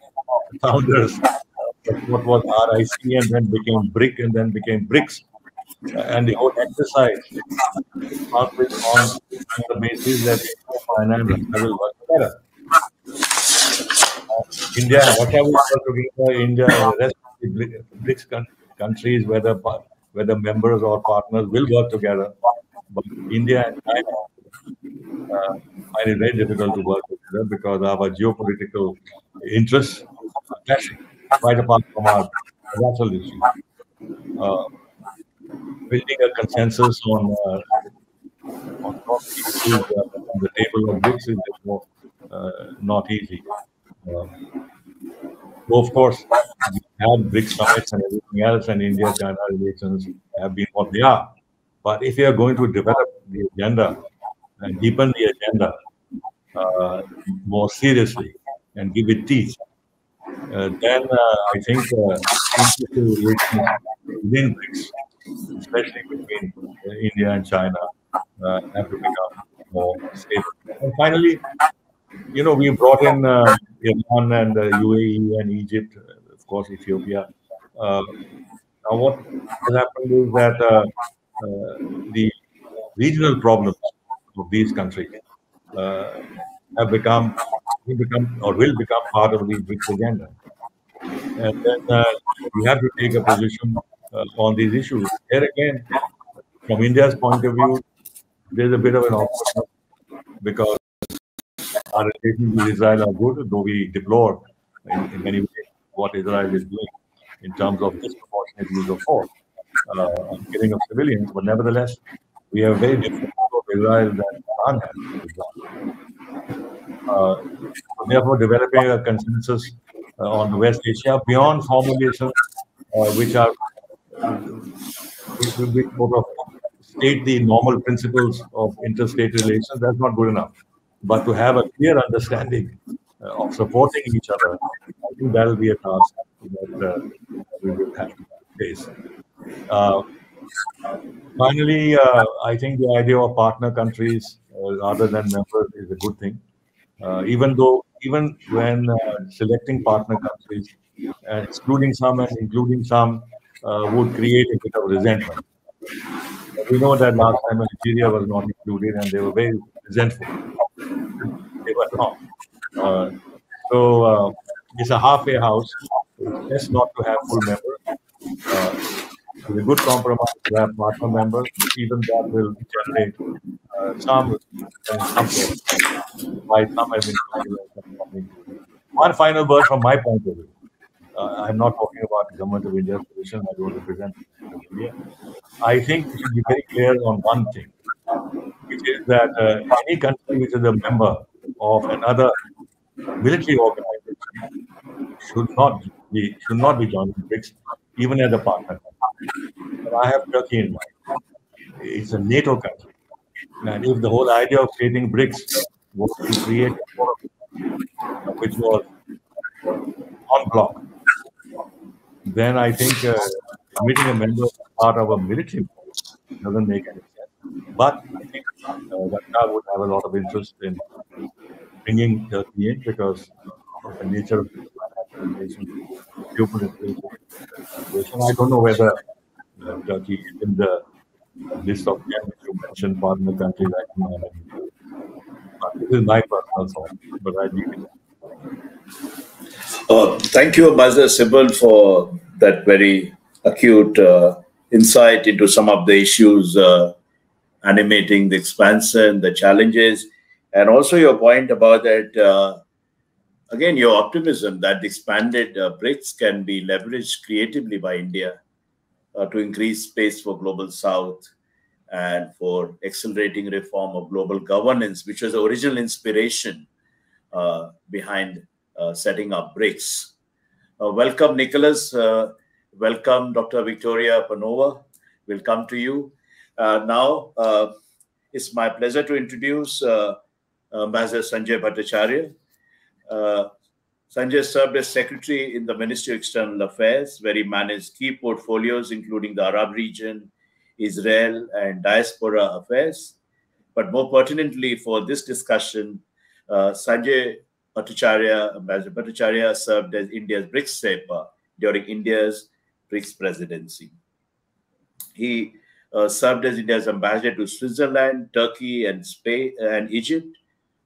D: founders of what was RIC and then became BRIC and then became BRICS, and the whole exercise started on the basis that China and Russia will work together. India Russia will work together. India and the rest of the BRICS countries, whether whether members or partners, will work together but India and China uh, find it very difficult to work together because of our geopolitical interests are clashing right apart from our bilateral issues. Uh, building a consensus on uh, on issues uh, the table of BRICS is therefore uh, not easy. Um, of course, we had BRICS summits and everything else, and India-China relations have been what they are. But if you are going to develop the agenda and deepen the agenda uh, more seriously and give it teeth, uh, then uh, I think uh, within BRICS, especially between uh, India and China, uh, have to become more stable. And finally, you know, we brought in uh, Iran and UAE and Egypt, of course, Ethiopia. now, what has happened is that uh, the regional problems of these countries uh, have become, will become or will become part of the BRICS agenda. And then uh, we have to take a position on these issues. Here again, from India's point of view, there's a bit of an awkwardness because our relations with Israel are good, though we deplore in, in many ways what Israel is doing in terms of disproportionate use of force uh, killing of civilians, but nevertheless, we have very different of Israel than Iran has. Uh, therefore, developing a consensus uh, on West Asia beyond formulations uh, which are which, which sort of state the normal principles of interstate relations. That's not good enough. But to have a clear understanding uh, of supporting each other, I think that will be a task that uh, we will have to face. Uh, finally, uh, I think the idea of partner countries uh, rather than members is a good thing. Uh, even though, even when selecting partner countries, excluding some and including some would create a bit of resentment. We know that last time Nigeria was not included and they were very resentful. They were not. Uh, so uh, it's a halfway house. It's best not to have full members. Uh, it's a good compromise to have partner members. Even that will generate uh, some some why some have been One final word from my point of view. Uh, I'm not talking about the government of India's position. I don't represent India. I think we should be very clear on one thing, which is that uh, any country which is a member of another military organization should not be should not be joining BRICS, even as a partner. I have Turkey in mind. It's a NATO country, and if the whole idea of creating BRICS was to create a forum which was on block, then I think uh, a member part of a military doesn't make any sense. But I think uh, would have a lot of interest in bringing Turkey in because of the nature of the situation. I don't know whether uh, Turkey is in the list of 10 you mentioned partner countries. But this is my personal thought, but I.
A: Uh, thank you, Ambassador Sibal, for that very acute uh, insight into some of the issues uh, animating the expansion, the challenges, and also your point about that. Uh, again, your optimism that the expanded uh, BRICS can be leveraged creatively by India uh, to increase space for global South and for accelerating reform of global governance, which was the original inspiration behind setting up BRICS. welcome, Nicholas. Welcome, Dr. Victoria Panova. We'll come to you. Uh, now, uh, it's my pleasure to introduce uh, Ambassador Sanjay Bhattacharya. Uh, Sanjay served as secretary in the Ministry of External Affairs, where he managed key portfolios, including the Arab region, Israel, and diaspora affairs. But more pertinently for this discussion, uh, Sanjay Bhattacharya, Ambassador Bhattacharya served as India's BRICS SHERPA during India's BRICS presidency. He served as India's ambassador to Switzerland, Turkey, and Spain and Egypt.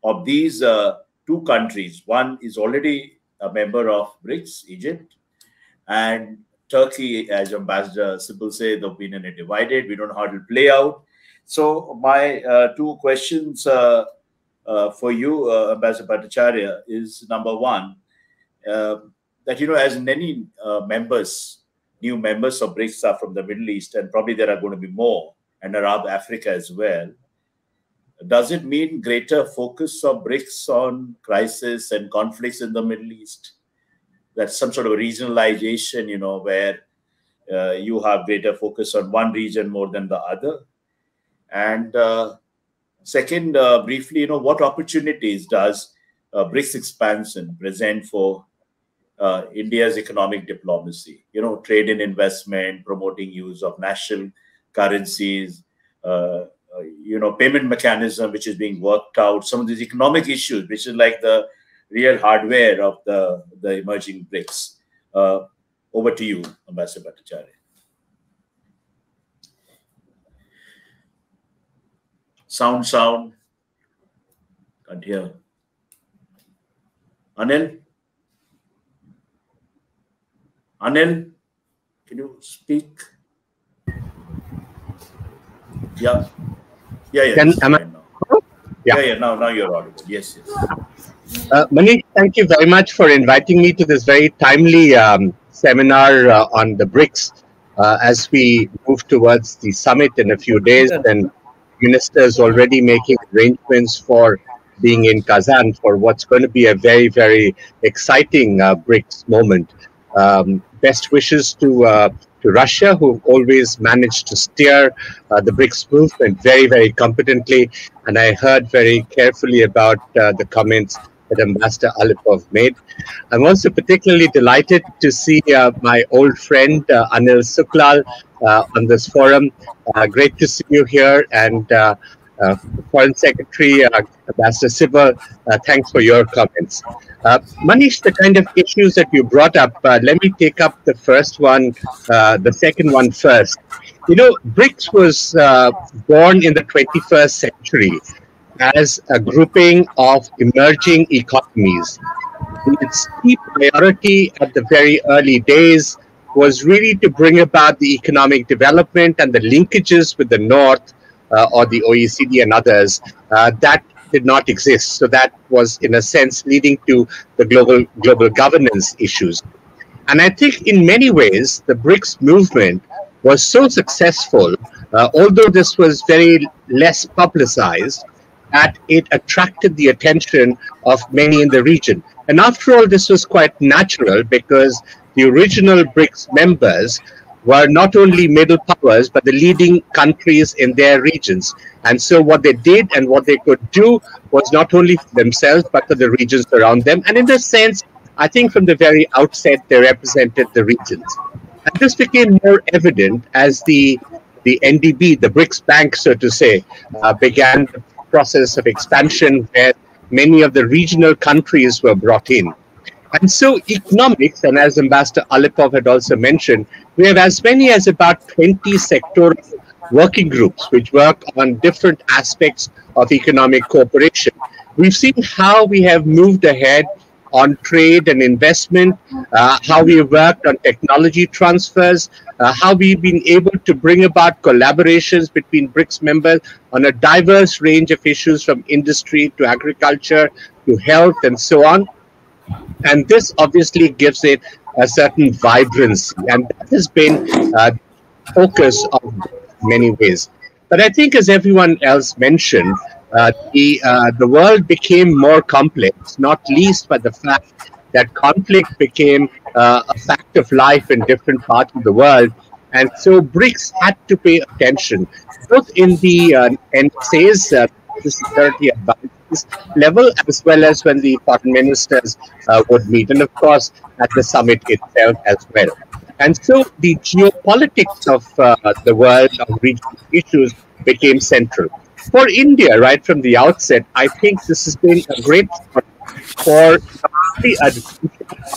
A: Of these uh, two countries, one is already a member of BRICS, Egypt, and Turkey, as Ambassador Sibal said, the opinion is divided. We don't know how it will play out. So my uh, two questions uh, uh, for you, uh, Ambassador Bhattacharya, is number one, that, you know, as many members new members of BRICS are from the Middle East, and probably there are going to be more, and Arab Africa as well. Does it mean greater focus of BRICS on crisis and conflicts in the Middle East? That's some sort of regionalization, you know, where uh, you have greater focus on one region more than the other. And uh, second, uh, briefly, you know, what opportunities does uh, BRICS expansion present for uh, India's economic diplomacy. You know, trade and investment, promoting use of national currencies, uh, uh, you know, payment mechanism which is being worked out. Some of these economic issues, which is like the real hardware of the the emerging BRICS. Uh, over to you, Ambassador Bhattacharya. Sound, sound. Can't hear. Anil? Anil, can you speak? Yeah. Yeah, yeah.
E: Can, am I,
A: yeah. yeah, yeah. Now, now you're audible. Yes,
E: yes. Uh, Manish, thank you very much for inviting me to this very timely um, seminar uh, on the BRICS. Uh, as we move towards the summit in a few days, then ministers already making arrangements for being in Kazan for what's going to be a very, very exciting uh, BRICS moment. Um, best wishes to uh, to Russia, who always managed to steer uh, the BRICS movement very, very competently. And I heard very carefully about uh, the comments that Ambassador Alipov made. I'm also particularly delighted to see uh, my old friend uh, Anil Sooklal uh, on this forum. Great to see you here. And Uh, Foreign Secretary uh, Ambassador Sibal, uh, thanks for your comments. Manish, the kind of issues that you brought up, let me take up the first one, the second one first. You know, BRICS was born in the 21st century as a grouping of emerging economies. Its key priority at the very early days was really to bring about the economic development and the linkages with the North uh, or the OECD and others uh, that did not exist. So that was, in a sense, leading to the global global governance issues. And I think, in many ways, the BRICS movement was so successful, uh, although this was very less publicized, that it attracted the attention of many in the region. And after all, this was quite natural because the original BRICS members were not only middle powers, but the leading countries in their regions. And so what they did and what they could do was not only for themselves, but for the regions around them. And in this sense, I think from the very outset, they represented the regions. And this became more evident as the the NDB, the BRICS Bank, so to say, uh, began the process of expansion where many of the regional countries were brought in. And so economics, and as Ambassador Alipov had also mentioned, we have as many as about 20 sectoral working groups which work on different aspects of economic cooperation. We've seen how we have moved ahead on trade and investment, uh, how we worked on technology transfers, uh, how we've been able to bring about collaborations between BRICS members on a diverse range of issues from industry to agriculture to health and so on. And this obviously gives it a certain vibrancy, and that has been uh, focus of many ways. But I think, as everyone else mentioned, uh, the uh, the world became more complex, not least by the fact that conflict became uh, a fact of life in different parts of the world, and so BRICS had to pay attention, both in the uh, NSA's uh, security level, as well as when the foreign ministers uh, would meet, and of course at the summit itself as well. And so the geopolitics of uh, the world of regional issues became central for India, right from the outset, I think this has been a great for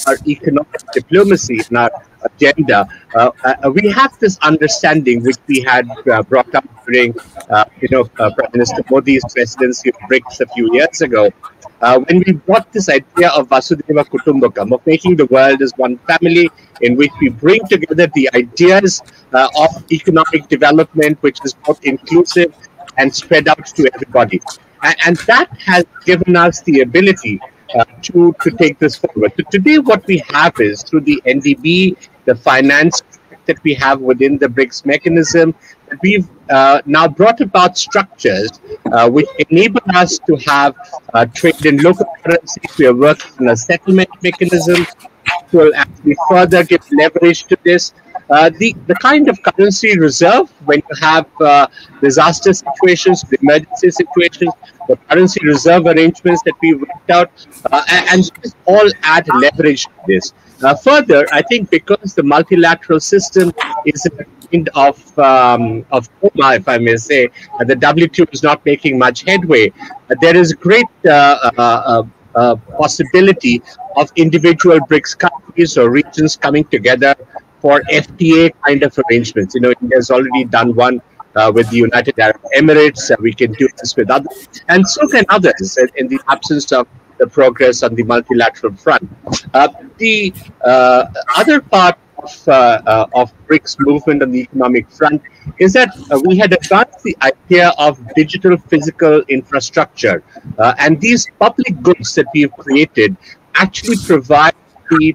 E: our economic diplomacy and our agenda. Uh, uh, we have this understanding, which we had uh, brought up during, uh, you know, uh, Prime Minister Modi's presidency of BRICS a few years ago, uh, when we brought this idea of Vasudhaiva Kutumbakam, of making the world as one family, in which we bring together the ideas of economic development, which is both inclusive and spread out to everybody. And, that has given us the ability uh, to, to take this forward. So today, what we have is through the NDB, the finance that we have within the BRICS mechanism, we've uh, now brought about structures uh, which enable us to have uh, trade in local currencies. We are working on a settlement mechanism which will actually further give leverage to this. Uh, the, the kind of currency reserve when you have uh, disaster situations, emergency situations, the currency reserve arrangements that we worked out, uh, and, all add leverage to this. Uh, further, I think because the multilateral system is a kind of um, of coma, if I may say, the WTO is not making much headway. there is great uh, uh, possibility of individual BRICS countries or regions coming together for FTA kind of arrangements. You know, India has already done one uh, with the United Arab Emirates. Uh, we can do this with others, and so can others in the absence of the progress on the multilateral front. Uh, the uh, other part of, uh, uh, of BRICS movement on the economic front is that uh, we had advanced the idea of digital physical infrastructure. Uh, and these public goods that we've created actually provide the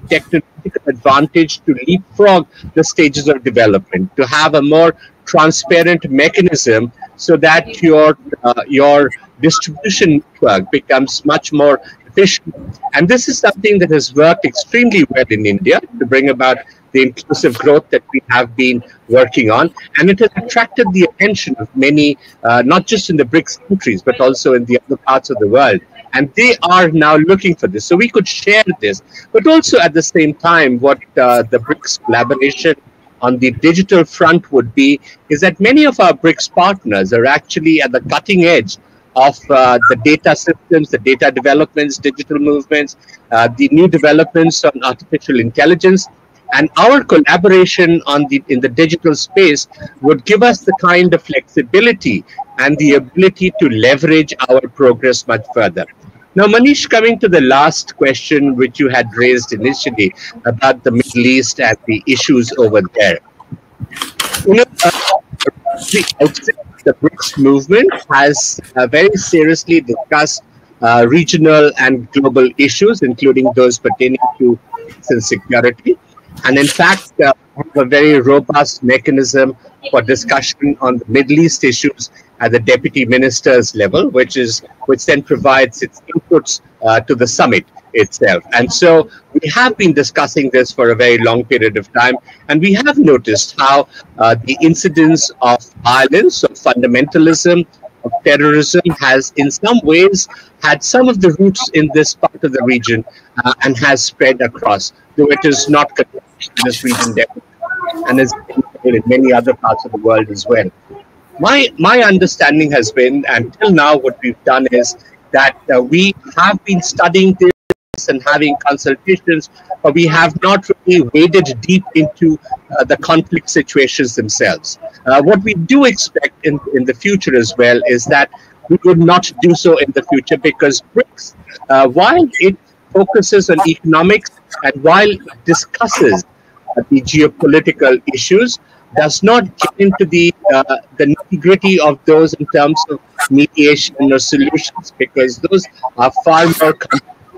E: advantage to leapfrog the stages of development, to have a more transparent mechanism so that your uh, your distribution network becomes much more efficient. And this is something that has worked extremely well in India to bring about the inclusive growth that we have been working on. And it has attracted the attention of many, uh, not just in the BRICS countries, but also in the other parts of the world. And they are now looking for this. So we could share this, but also at the same time, what uh, the BRICS collaboration on the digital front would be is that many of our BRICS partners are actually at the cutting edge of uh, the data systems, the data developments, digital movements, uh, the new developments on artificial intelligence. And our collaboration on the in the digital space would give us the kind of flexibility and the ability to leverage our progress much further. Now, Manish, coming to the last question which you had raised initially about the Middle East and the issues over there. You know, uh, the BRICS movement has uh, very seriously discussed uh, regional and global issues, including those pertaining to security. And in fact, uh, have a very robust mechanism for discussion on the Middle East issues at the deputy ministers level, which is which then provides its inputs uh, to the summit itself. And so we have been discussing this for a very long period of time, and we have noticed how uh, the incidence of violence, of fundamentalism, of terrorism has in some ways had some of the roots in this part of the region uh, and has spread across, though it is not this region and is in many other parts of the world as well. My, my understanding has been, until now, what we've done is that uh, we have been studying this and having consultations, but we have not really waded deep into uh, the conflict situations themselves. Uh, what we do expect in, in the future as well is that we would not do so in the future because BRICS, uh, while it focuses on economics and while discusses the geopolitical issues, does not get into the uh, the nitty gritty of those in terms of mediation or solutions because those are far more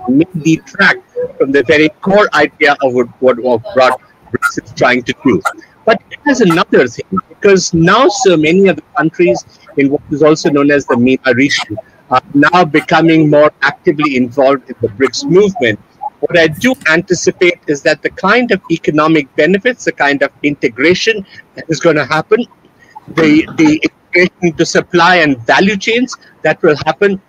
E: may detract from the very core idea of what, what, BRICS is trying to do. But there's another thing because now so many of the countries in what is also known as the MENA region are now becoming more actively involved in the BRICS movement what I do anticipate is that the kind of economic benefits, the kind of integration that is going to happen, the, the integration to supply and value chains that will happen,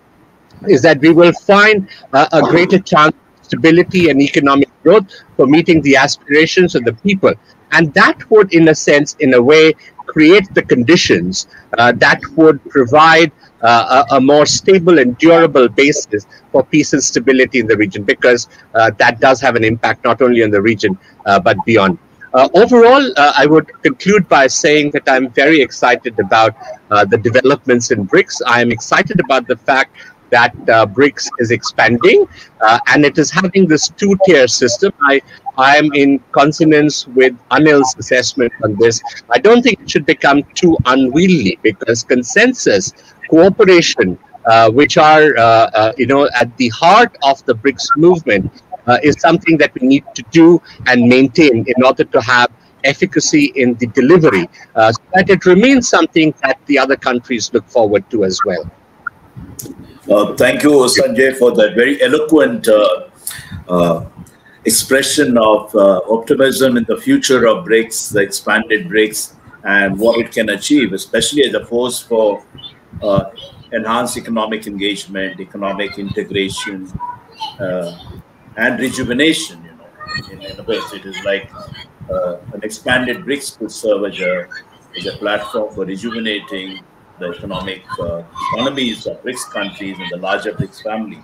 E: is that we will find uh, a greater chance of stability and economic growth for meeting the aspirations of the people. And that would, in a sense, in a way, create the conditions uh, that would provide uh, a, more stable and durable basis for peace and stability in the region because uh, that does have an impact not only on the region uh, but beyond. Uh, overall, uh, I would conclude by saying that I'm very excited about uh, the developments in BRICS. I am excited about the fact that BRICS is expanding and it is having this two-tier system. I, I am in consonance with Anil's assessment on this. I don't think it should become too unwieldy because consensus cooperation, uh, which are uh, uh, you know at the heart of the BRICS movement, uh, is something that we need to do and maintain in order to have efficacy in the delivery, uh, so that it remains something that the other countries look forward to as well.
A: Uh, thank you, Sanjay, for that very eloquent expression of optimism in the future of BRICS, the expanded BRICS, and what it can achieve, especially as a force for uh, enhance economic engagement, economic integration, uh, and rejuvenation. You know, in, in a way, it is like uh, an expanded BRICS could serve as a, as a platform for rejuvenating the economic uh, economies of BRICS countries and the larger BRICS family.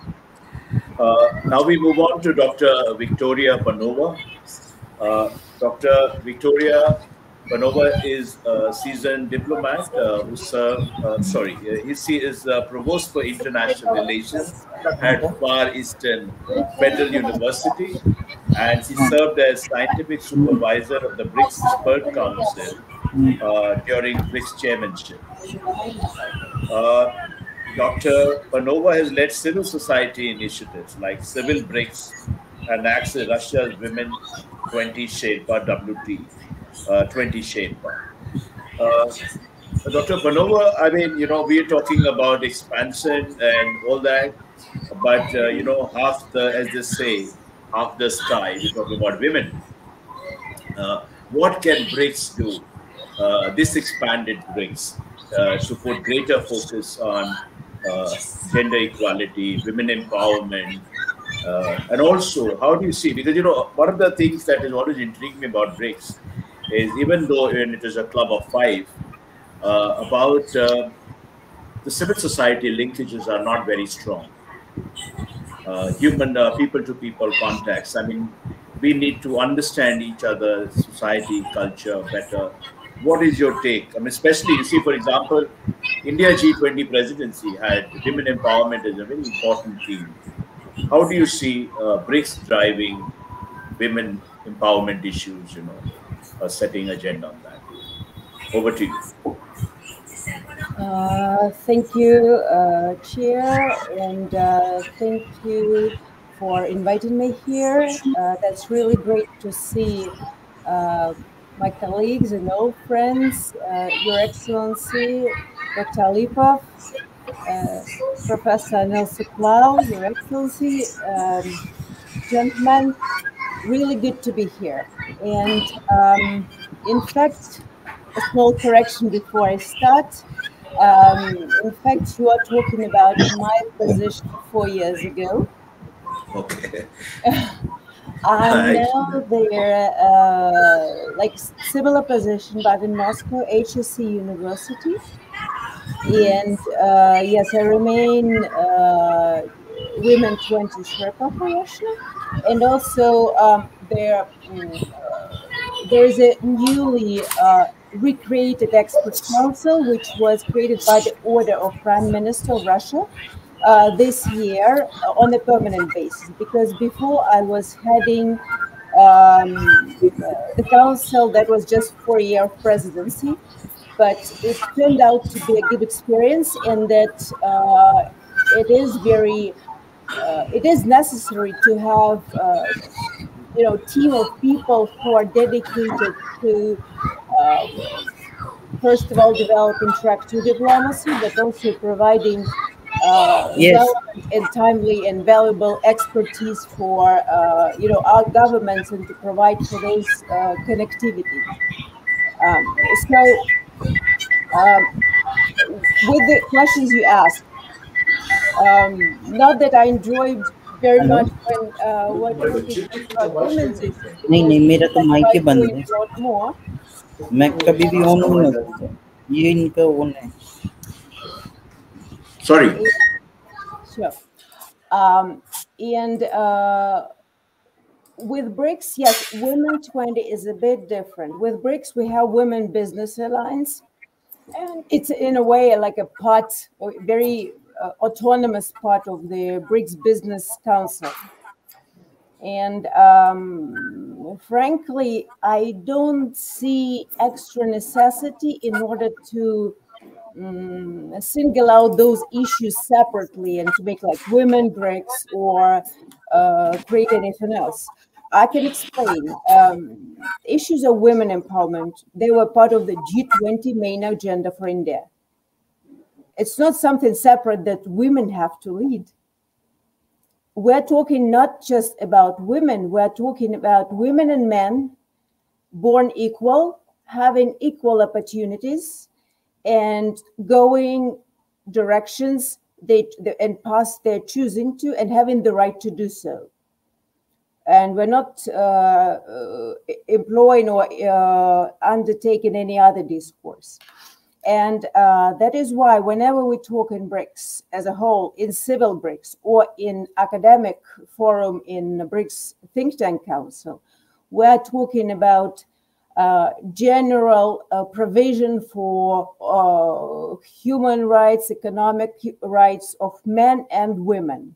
A: Uh, now we move on to Dr. Victoria Panova. Uh, Dr. Victoria Panova is a seasoned diplomat uh, who served, uh, sorry, uh, he is a Provost for International Relations at Far Eastern Federal University, and he served as scientific supervisor of the BRICS Expert Council uh, during BRICS chairmanship. Uh, Dr. Panova has led civil society initiatives like Civil BRICS and Access Russia's Women 20 Sherpa WT uh, 20 shape. Uh, Dr. Panova, I mean, you know, we are talking about expansion and all that, but uh, you know, half the, as they say, half the sky. We're talking about women. Uh, what can BRICS do? Uh, this expanded BRICS uh, to put greater focus on uh, gender equality, women empowerment, uh, and also how do you see? Because you know, one of the things that has always intrigued me about BRICS is even though it is a club of five, uh, about uh, the civil society linkages are not very strong. Uh, human people to people contacts. I mean, we need to understand each other, society, culture better. What is your take? I mean, especially you see, for example, India G20 presidency had women empowerment as a very important theme. How do you see uh, BRICS driving women empowerment issues? You know, uh, setting agenda on that. Over to you.
F: Uh, thank you, uh, Chair, and uh, thank you for inviting me here. Uh, that's really great to see uh, my colleagues and old friends, uh, Your Excellency, Dr. Alipov, Professor Nelson Clow, Your Excellency, um, gentlemen, really good to be here. And um, in fact, a small correction before I start. Um, in fact, you are talking about my position four years ago.
A: Okay.
F: I'm now there, uh, like similar position, but in Moscow, HSE University. And uh, yes, I remain uh, Women 20 Sherpa for Russia. And also, um, there, mm, there is a newly uh, recreated expert council, which was created by the order of Prime Minister of Russia uh, this year on a permanent basis. Because before I was heading um, the council that was just for a year of presidency, but it turned out to be a good experience in that uh, it is very, uh, it is necessary to have, uh, you know, team of people who are dedicated to uh, first of all, developing track two diplomacy, but also providing uh,
G: yes.
F: and timely and valuable expertise for uh, you know our governments and to provide for those uh, connectivity. Um, so, um, with the questions you asked, um, not that I enjoyed very
G: Hello?
F: much when uh, what you speak about women's issues.
G: नहीं नहीं मेरा तो mic ही बंद है
F: A lot more.
G: मैं कभी भी on नहीं होता ये इनका ऑन है
A: Sorry.
F: Sure. Um, and uh, with BRICS, yes, Women 20 is a bit different. With BRICS, we have Women Business Alliance, and it's in a way like a part, or very uh, autonomous part of the BRICS Business Council. And um, frankly, I don't see extra necessity in order to um, single out those issues separately and to make like women BRICS or uh, create anything else. I can explain. Um, issues of women empowerment, they were part of the G20 main agenda for India. It's not something separate that women have to lead. We're talking not just about women, we're talking about women and men born equal, having equal opportunities, and going directions they and paths they're choosing to and having the right to do so and we're not uh, uh, employing or uh, undertaking any other discourse and uh, that is why whenever we talk in BRICS as a whole in civil BRICS or in academic forum in BRICS think tank council we're talking about uh, general uh, provision for uh, human rights, economic rights of men and women.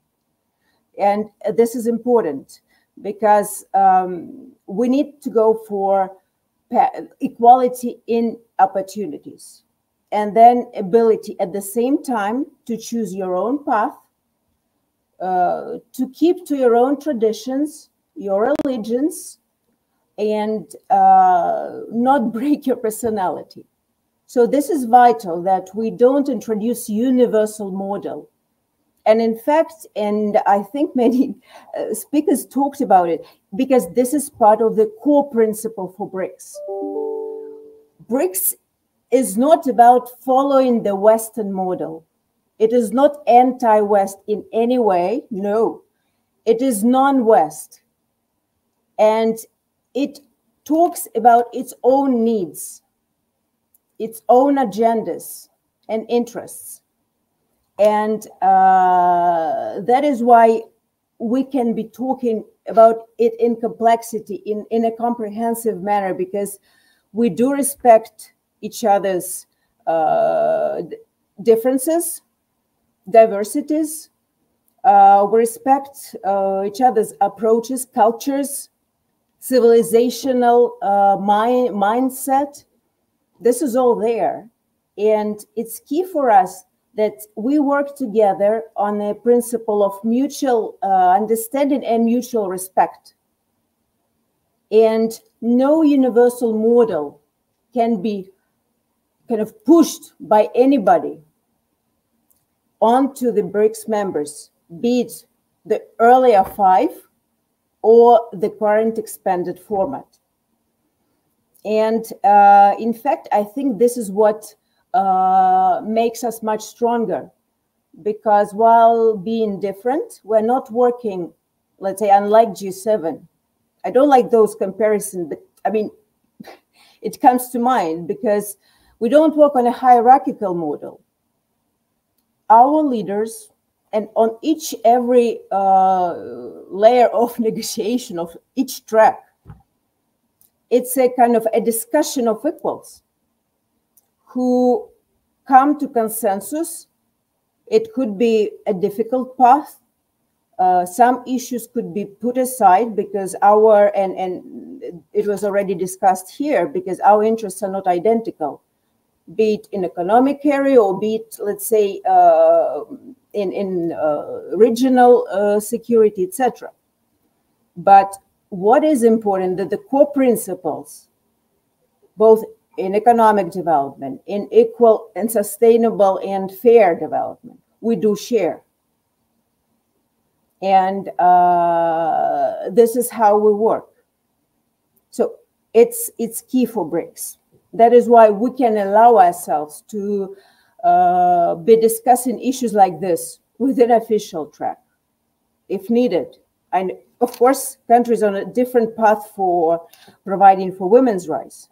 F: And this is important because um, we need to go for equality in opportunities and then ability at the same time to choose your own path, uh, to keep to your own traditions, your allegiance, and uh, not break your personality. So this is vital that we don't introduce universal model. And in fact, and I think many uh, speakers talked about it, because this is part of the core principle for BRICS. BRICS is not about following the Western model. It is not anti West in any way. No, it is non West. And it talks about its own needs, its own agendas and interests. And uh, that is why we can be talking about it in complexity, in, in a comprehensive manner, because we do respect each other's uh, differences, diversities. Uh, we respect uh, each other's approaches, cultures, civilizational uh, mind, mindset. This is all there. And it's key for us that we work together on the principle of mutual uh, understanding and mutual respect. And no universal model can be kind of pushed by anybody onto the BRICS members, be it the earlier five or the current expanded format. And uh, in fact, I think this is what uh, makes us much stronger because while being different, we're not working, let's say, unlike G7. I don't like those comparisons, but I mean, it comes to mind because we don't work on a hierarchical model. Our leaders, and on each every uh, layer of negotiation of each track, it's a kind of a discussion of equals who come to consensus. It could be a difficult path. Uh, some issues could be put aside because our and and it was already discussed here because our interests are not identical be it in economic area or be it, let's say, uh, in, in uh, regional uh, security, etc. But what is important that the core principles, both in economic development, in equal and sustainable and fair development, we do share. And uh, this is how we work. So it's it's key for BRICS. That is why we can allow ourselves to uh, be discussing issues like this within official track, if needed. And of course, countries on a different path for providing for women's rights.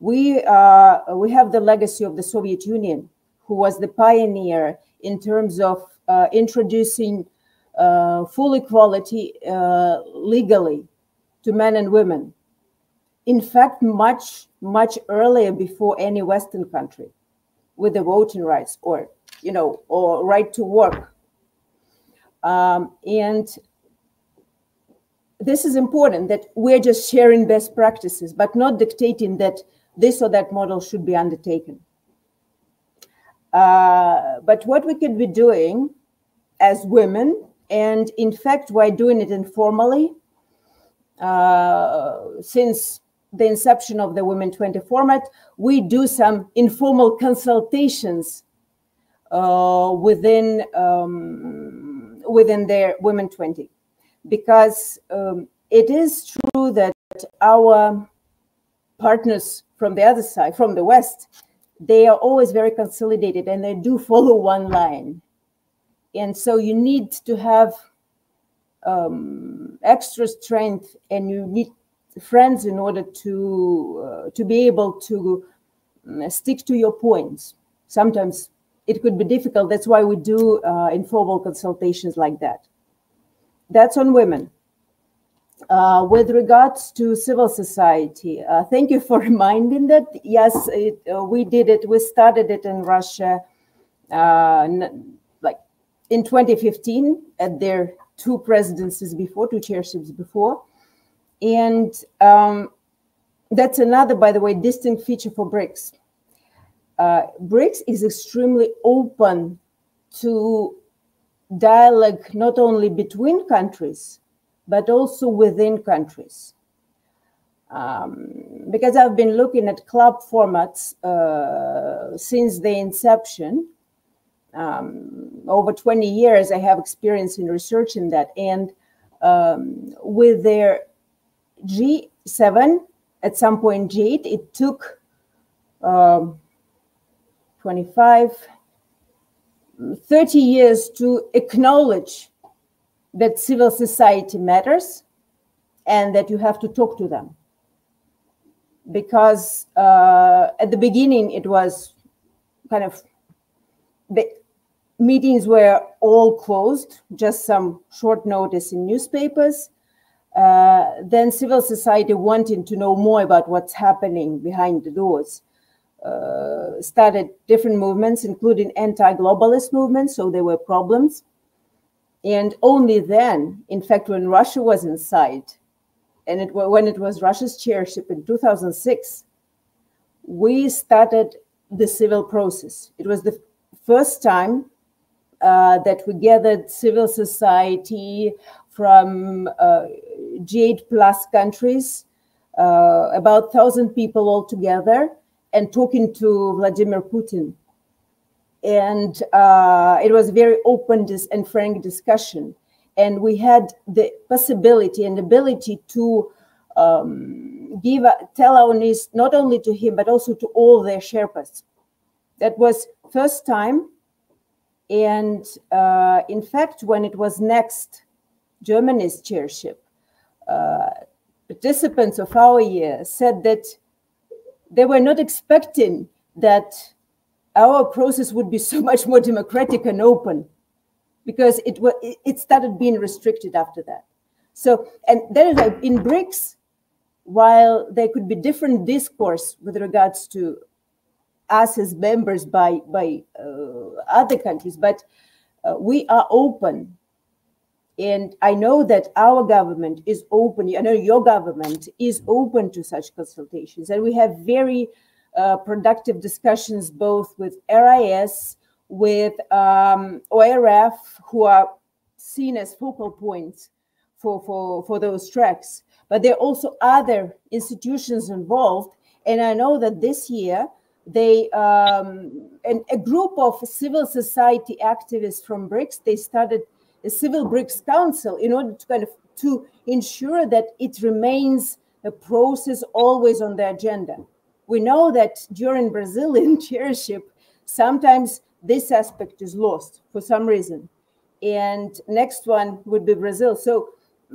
F: We uh, we have the legacy of the Soviet Union, who was the pioneer in terms of uh, introducing uh, full equality uh, legally to men and women in fact, much, much earlier before any Western country with the voting rights or, you know, or right to work. Um, and this is important that we're just sharing best practices, but not dictating that this or that model should be undertaken. Uh, but what we could be doing as women, and in fact, we're doing it informally uh, since the inception of the Women 20 format, we do some informal consultations uh, within um, within their Women 20, because um, it is true that our partners from the other side, from the West, they are always very consolidated and they do follow one line. And so you need to have um, extra strength and you need friends in order to uh, to be able to mm, stick to your points. Sometimes it could be difficult. That's why we do uh, informal consultations like that. That's on women. Uh, with regards to civil society, uh, thank you for reminding that. Yes, it, uh, we did it. We started it in Russia, uh, like in 2015 at their two presidencies before, two chairships before. And um, that's another, by the way, distinct feature for BRICS. Uh, BRICS is extremely open to dialogue not only between countries, but also within countries. Um, because I've been looking at club formats uh, since the inception. Um, over 20 years, I have experience in research in that. And um, with their G7, at some point G8, it took um, 25, 30 years to acknowledge that civil society matters and that you have to talk to them. Because uh, at the beginning, it was kind of the meetings were all closed, just some short notice in newspapers. Uh, then civil society wanting to know more about what's happening behind the doors uh, started different movements, including anti-globalist movements. So there were problems. And only then, in fact, when Russia was in sight, and it, when it was Russia's chairship in 2006, we started the civil process. It was the first time uh, that we gathered civil society from uh, G8 plus countries, uh, about 1,000 people altogether, and talking to Vladimir Putin. And uh, it was a very open and frank discussion. And we had the possibility and ability to um, give tell our news not only to him but also to all their Sherpas. That was first time. And uh, in fact, when it was next Germany's chairship, participants of our year said that they were not expecting that our process would be so much more democratic and open because it was it started being restricted after that. So and then in brics while there could be different discourse with regards to us as members by by uh, other countries but uh, we are open and I know that our government is open, I know your government is open to such consultations. And we have very uh, productive discussions both with RIS, with um, ORF, who are seen as focal points for, for, for those tracks. But there are also other institutions involved. And I know that this year, they um, and a group of civil society activists from BRICS, they started a civil BRICS council in order to kind of to ensure that it remains a process always on the agenda. We know that during Brazilian chairship, sometimes this aspect is lost for some reason. And next one would be Brazil. So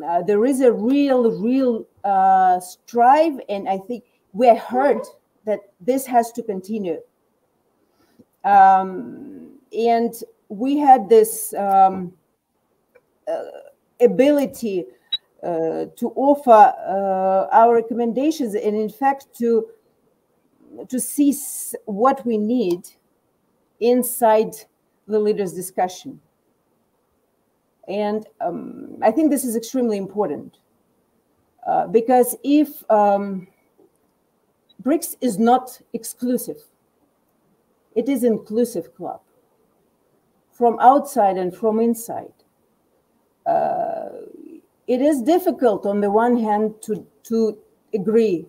F: uh, there is a real, real uh, strive, and I think we're heard that this has to continue. Um, and we had this um, ability uh, to offer uh, our recommendations and in fact to to see what we need inside the leaders discussion. And um, i think this is extremely important uh, because if um, brics is not exclusive it is inclusive club from outside and from inside. uh, it is difficult on the one hand to, to agree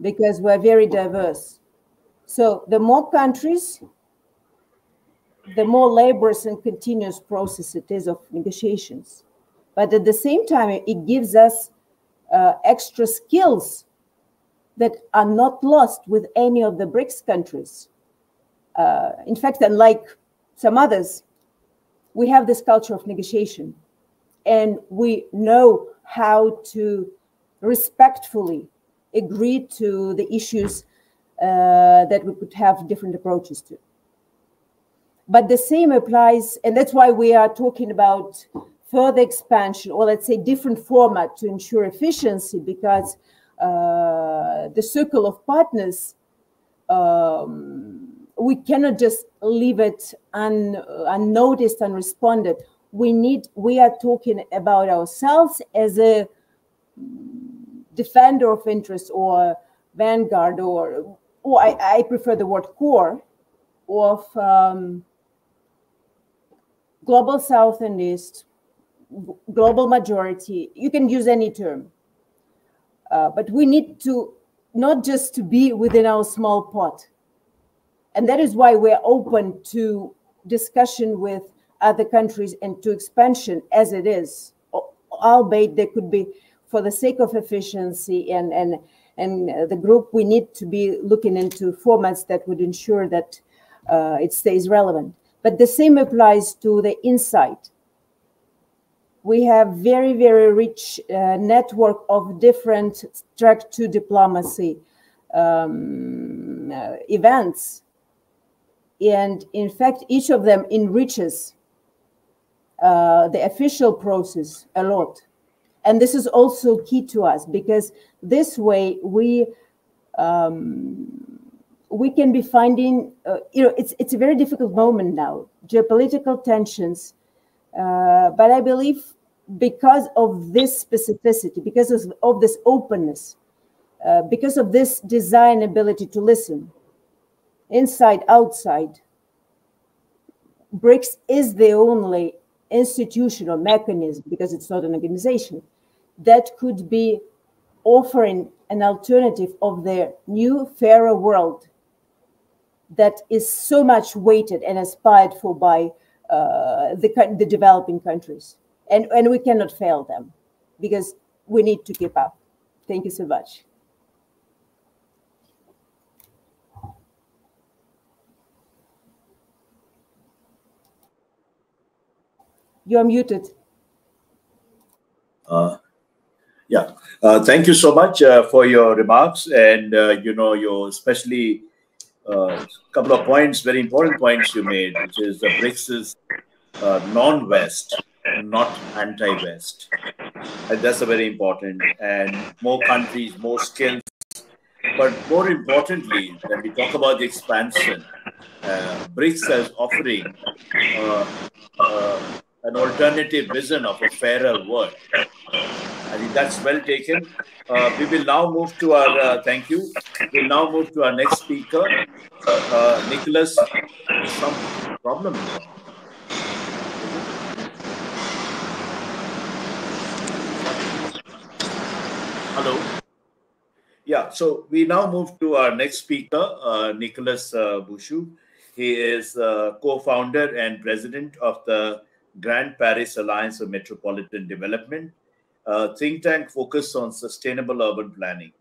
F: because we're very diverse. So the more countries, the more laborious and continuous process it is of negotiations. But at the same time, it gives us uh, extra skills that are not lost with any of the BRICS countries. Uh, in fact, unlike some others, we have this culture of negotiation and we know how to respectfully agree to the issues uh, that we could have different approaches to. But the same applies, and that's why we are talking about further expansion, or let's say different format to ensure efficiency, because uh, the circle of partners, um, we cannot just leave it un, unnoticed, unresponded we need we are talking about ourselves as a defender of interest or vanguard or or I, I prefer the word core of um, global south and east global majority you can use any term Uh, but we need to not just to be within our small pot. And that is why we're open to discussion with other countries and to expansion as it is, albeit there could be, for the sake of efficiency and, and, and the group, we need to be looking into formats that would ensure that uh, it stays relevant. But the same applies to the insight. We have very, very rich uh, network of different track to diplomacy um, uh, events. And in fact, each of them enriches uh, the official process a lot. And this is also key to us because this way we um, we can be finding, uh, you know, it's it's a very difficult moment now, geopolitical tensions. Uh, but I believe because of this specificity, because of, of this openness, uh, because of this design ability to listen, inside, outside, BRICS is the only institution or mechanism, because it's not an organization, that could be offering an alternative of the new, fairer world that is so much weighted and aspired for by uh, the, the developing countries. And, and we cannot fail them because we need to keep up. Thank you so much. You're muted.
A: Uh, yeah, uh, thank you so much uh, for your remarks and, uh, you know, your especially a uh, couple of points, very important points you made, which is the BRICS is uh, non-West, not anti-West. And that's a very important. And more countries, more skills. But more importantly, when we talk about the expansion, BRICS is offering an alternative vision of a fairer world. I think that's well taken. Uh, we will now move to our, uh, thank you. We'll now move to our next speaker, uh, Nicholas. Some problem. Hello. Yeah, so we now move to our next speaker, uh, Nicholas uh, Buchoud. He is uh, co-founder and president of the Grand Paris Alliance of Metropolitan Development, a think tank focused on sustainable urban planning.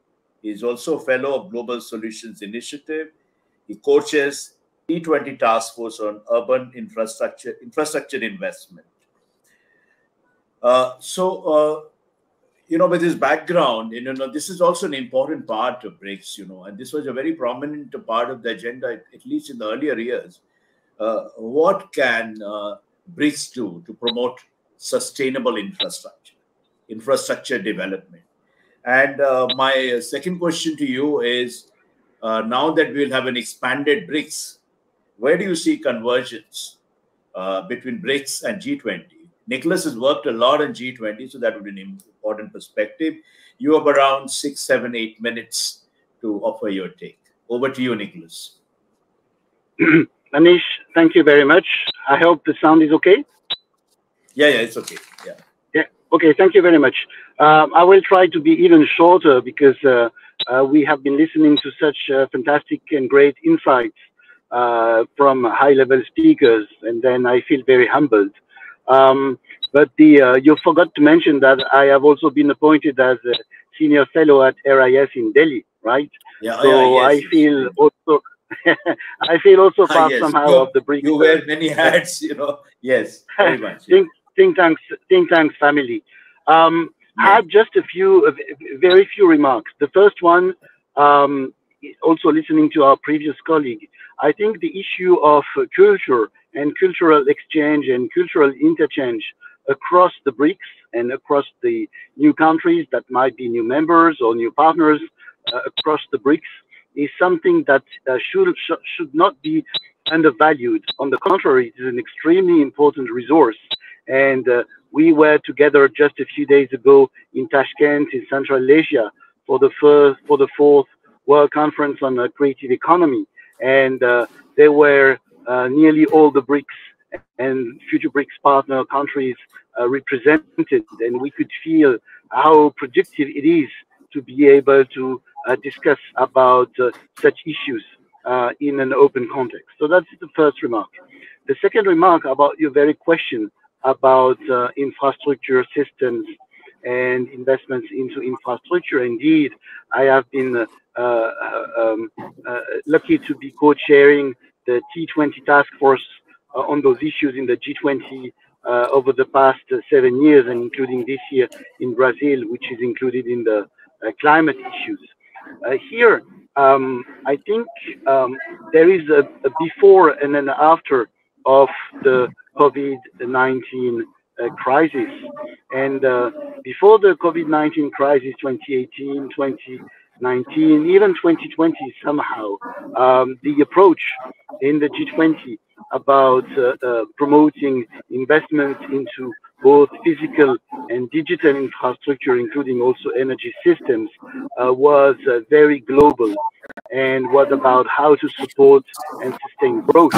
A: He is also a fellow of Global Solutions Initiative. He coaches T20 Task Force on Urban Infrastructure Infrastructure Investment. Uh, so, uh, you know, with his background, you know, this is also an important part of BRICS, you know, and this was a very prominent part of the agenda, at least in the earlier years. Uh, what can uh, BRICS do to promote sustainable infrastructure, infrastructure development. And uh, my second question to you is uh, now that we'll have an expanded BRICS, where do you see convergence uh, between BRICS and G20? Nicholas has worked a lot on G20, so that would be an important perspective. You have around six, seven, eight minutes to offer your take. Over to you, Nicholas.
H: Manish, thank you very much. I hope the sound is okay.
A: Yeah, yeah, it's okay. Yeah.
H: Yeah. Okay. Thank you very much. Um, I will try to be even shorter because uh, uh, we have been listening to such uh, fantastic and great insights uh, from high-level speakers, and then I feel very humbled. Um, but the uh, you forgot to mention that I have also been appointed as a senior fellow at RIS in Delhi, right?
A: Yeah.
H: So
A: yeah, yes,
H: I feel also I feel also
A: Ah,
H: part
A: yes.
H: somehow
A: You-
H: of the BRICS.
A: You wear many hats, you know. Yes, very much.
H: think, think tanks, think tanks family. Um, I
A: Yeah.
H: have just a few, a very few remarks. The first one, um, also listening to our previous colleague, I think the issue of culture and cultural exchange and cultural interchange across the BRICS and across the new countries that might be new members or new partners uh, across the BRICS is something that uh, should sh- should not be undervalued. On the contrary, it is an extremely important resource. And uh, we were together just a few days ago in Tashkent, in Central Asia, for the first for the fourth World Conference on uh, Creative Economy, and uh, there were uh, nearly all the BRICS and future BRICS partner countries uh, represented, and we could feel how productive it is to be able to discuss about uh, such issues uh, in an open context. So that's the first remark. The second remark about your very question about uh, infrastructure systems and investments into infrastructure. Indeed, I have been uh, uh, um, uh, lucky to be co-chairing the T20 task force on those issues in the G20 over the past seven years, and including this year in Brazil, which is included in the climate issues. Here, um, I think um, there is a, a, before and an after of the COVID-19 uh, crisis. And uh, before the COVID-19 crisis, 2018, 2019, even 2020 somehow, um, the approach in the G20 about uh, uh, promoting investment into both physical and digital infrastructure, including also energy systems, uh, was very global and was about how to support and sustain growth.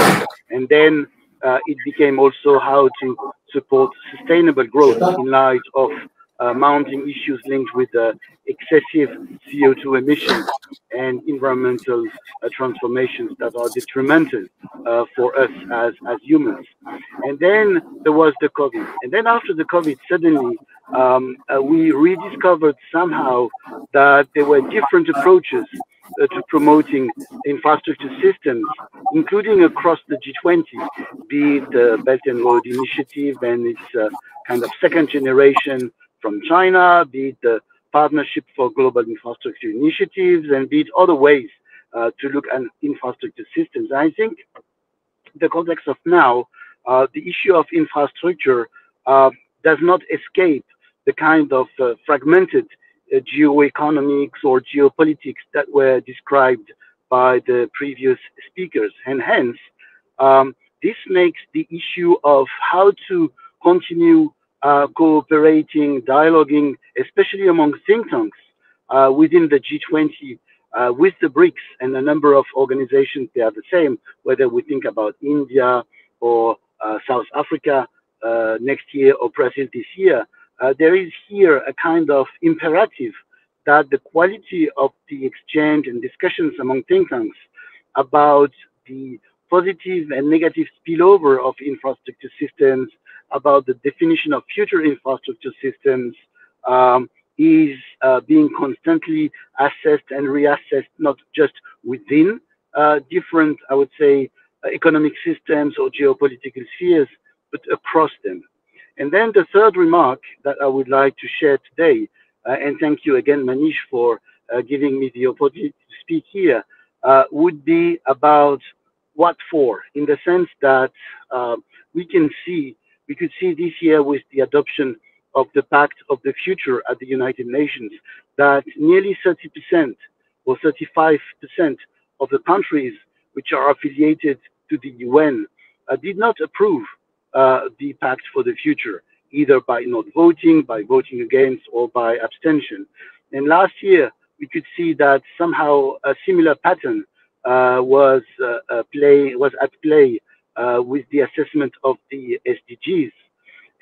H: And then it became also how to support sustainable growth in light of uh, mounting issues linked with uh, excessive CO2 emissions and environmental uh, transformations that are detrimental uh, for us as, as humans. And then there was the COVID. And then after the COVID, suddenly um, uh, we rediscovered somehow that there were different approaches uh, to promoting infrastructure systems, including across the G20, be it the Belt and Road Initiative and its kind of second generation from China, be it the Partnership for Global Infrastructure Initiatives, and be it other ways uh, to look at infrastructure systems. I think the context of now, uh, the issue of infrastructure uh, does not escape the kind of uh, fragmented uh, geoeconomics or geopolitics that were described by the previous speakers. And hence, um, this makes the issue of how to continue uh, cooperating, dialoguing, especially among think tanks uh, within the G20 uh, with the BRICS and a number of organizations, they are the same, whether we think about India or uh, South Africa uh, next year or Brazil this year. Uh, there is here a kind of imperative that the quality of the exchange and discussions among think tanks about the positive and negative spillover of infrastructure systems, about the definition of future infrastructure systems, um, is uh, being constantly assessed and reassessed, not just within uh, different, I would say, economic systems or geopolitical spheres, but across them. And then the third remark that I would like to share today, uh, and thank you again, Manish, for uh, giving me the opportunity to speak here, uh, would be about what for, in the sense that uh, we can see, we could see this year with the adoption of the Pact of the Future at the United Nations, that nearly 30% or 35% of the countries which are affiliated to the UN uh, did not approve uh, the pact for the future, either by not voting, by voting against, or by abstention. And last year, we could see that somehow a similar pattern uh, was uh, play was at play uh, with the assessment of the SDGs.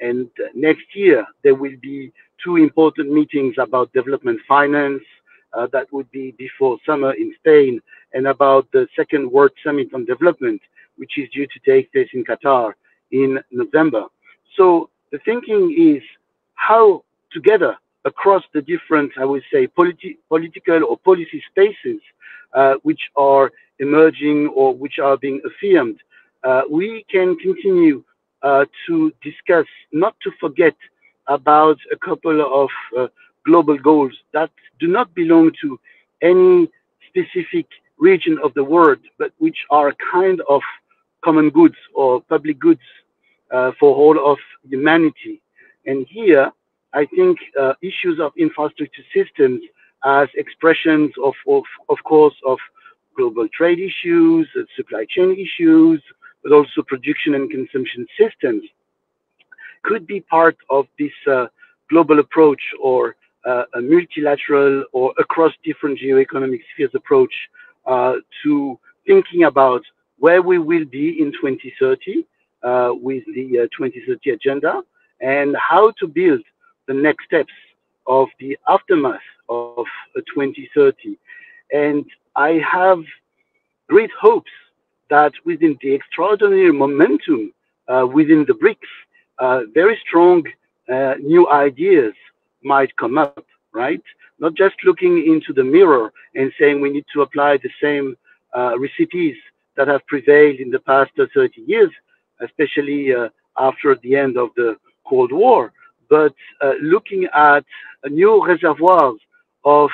H: And next year, there will be two important meetings about development finance. Uh, that would be before summer in Spain, and about the second World Summit on Development, which is due to take place in Qatar in November. So the thinking is how together across the different, I would say, politi political or policy spaces uh, which are emerging or which are being affirmed, uh, we can continue uh, to discuss, not to forget about a couple of uh, global goals that do not belong to any specific region of the world, but which are a kind of common goods or public goods uh, for all of humanity. And here, I think uh, issues of infrastructure systems as expressions of, of, of course, of global trade issues, uh, supply chain issues, but also production and consumption systems could be part of this uh, global approach or uh, a multilateral or across different geoeconomic spheres approach uh, to thinking about where we will be in 2030 uh, with the uh, 2030 agenda and how to build the next steps of the aftermath of 2030. And I have great hopes that within the extraordinary momentum uh, within the BRICS, uh, very strong uh, new ideas might come up, right? Not just looking into the mirror and saying we need to apply the same uh, recipes that have prevailed in the past 30 years, especially after the end of the Cold War, but looking at new reservoirs of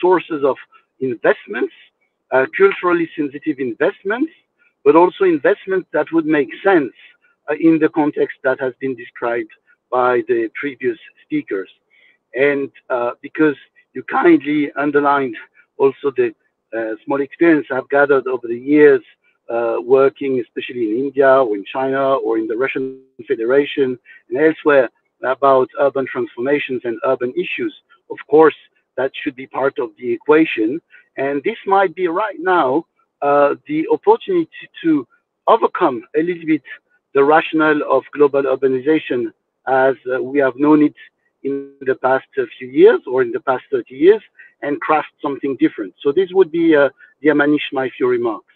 H: sources of investments, culturally sensitive investments, but also investments that would make sense uh, in the context that has been described by the previous speakers. And uh, because you kindly underlined also the uh, small experience I've gathered over the years uh, working, especially in India or in China or in the Russian Federation and elsewhere about urban transformations and urban issues. Of course, that should be part of the equation. And this might be right now uh, the opportunity to overcome a little bit the rationale of global urbanization as uh, we have known it in the past few years or in the past 30 years and craft something different. So this would be, uh, dear Manish, my few remarks.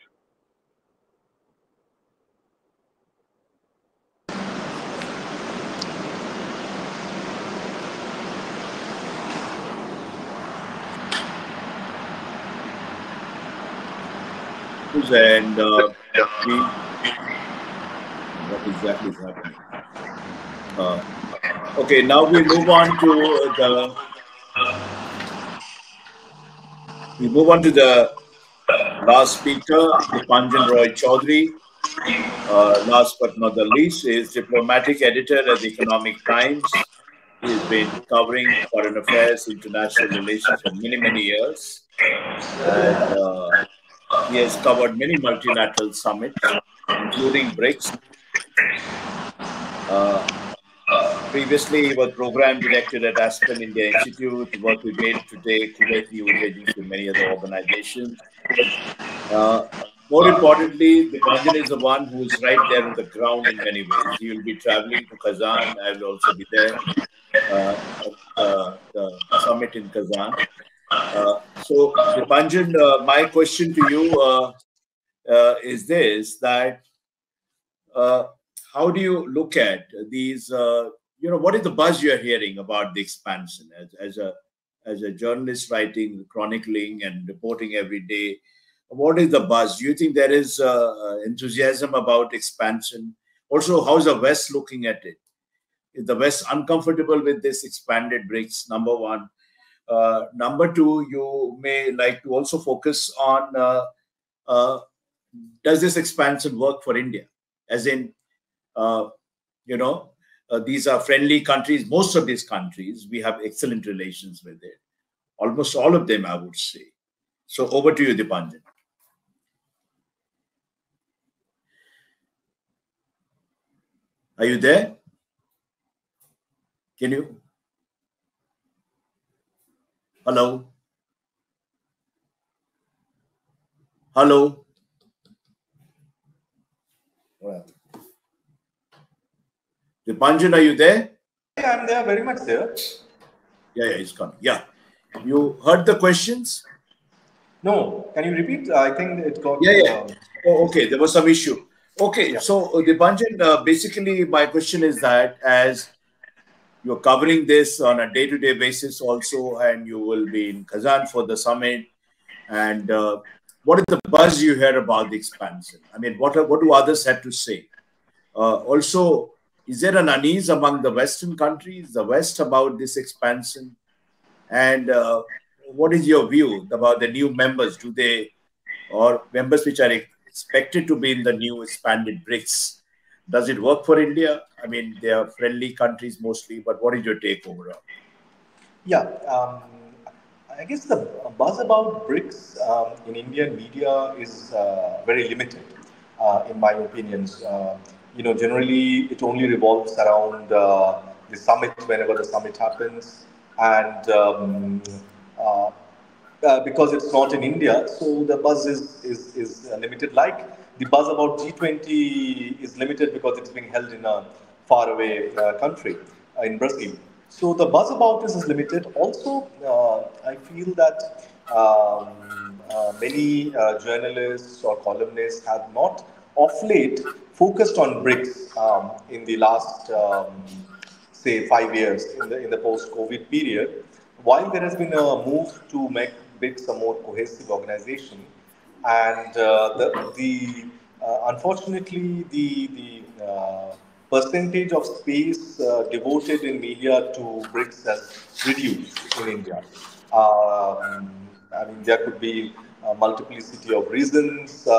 A: And uh, we, what exactly is happening? Uh, okay, now we move on to the we move on to the last speaker, Dipanjan Roy Chaudhury. Uh, last but not the least, is diplomatic editor at the Economic Times. He's been covering foreign affairs, international relations for many, many years. And uh, he has covered many multilateral summits, including BRICS. Uh, previously, he was program director at Aspen India Institute, worked we Made Today, News Agency, and many other organizations. Uh, more importantly, the Dipanjan is the one who is right there on the ground in many ways. He will be traveling to Kazan. I will also be there uh, uh, the summit in Kazan. Uh, so, Dipanjan, uh, my question to you uh, uh is this: that uh, how do you look at these? you know, what is the buzz you are hearing about the expansion as, as a as a journalist writing, chronicling, and reporting every day? What is the buzz? Do you think there is enthusiasm about expansion? Also, how is the West looking at it? Is the West uncomfortable with this expanded BRICS? Number one. Uh, number two, you may like to also focus on uh, uh, does this expansion work for India? As in, uh, you know, uh, these are friendly countries. Most of these countries, we have excellent relations with it. Almost all of them, I would say. So over to you, Dipanjan. Are you there? Can you? Hello. Hello. Well. Dipanjan, are you there?
I: Yeah, I'm there, very much there.
A: Yeah, yeah, he's coming. Yeah. You heard the questions?
I: No. Can you repeat? I think it got.
A: Yeah, yeah. Uh, oh, okay. There was some issue. Okay. Yeah. So, uh, Dipanjan, uh, basically, my question is that as you're covering this on a day-to-day basis also, and you will be in Kazan for the summit. And uh, what is the buzz you hear about the expansion? I mean, what are, what do others have to say? Uh, also, is there an unease among the Western countries, the West, about this expansion? And uh, what is your view about the new members? Do they, or members which are expected to be in the new expanded BRICS? Does it work for India? I mean, they are friendly countries mostly, but what is your take overall?
I: Yeah, um, I guess the buzz about BRICS um, in Indian media is uh, very limited, uh, in my opinions. Uh, you know, generally it only revolves around uh, the summit whenever the summit happens, and um, uh, uh, because it's not in India, so the buzz is is, is limited. Like the buzz about G20 is limited because it's being held in a faraway uh, country uh, in Brazil. So the buzz about this is limited. Also, uh, I feel that um, uh, many uh, journalists or columnists have not, of late, focused on BRICS um, in the last, um, say, five years in the in the post-COVID period. While there has been a move to make BRICS a more cohesive organization, and uh, the the uh, unfortunately the the uh, percentage of space uh, devoted in media to BRICS has reduced in India. Um, I mean, there could be a multiplicity of reasons uh,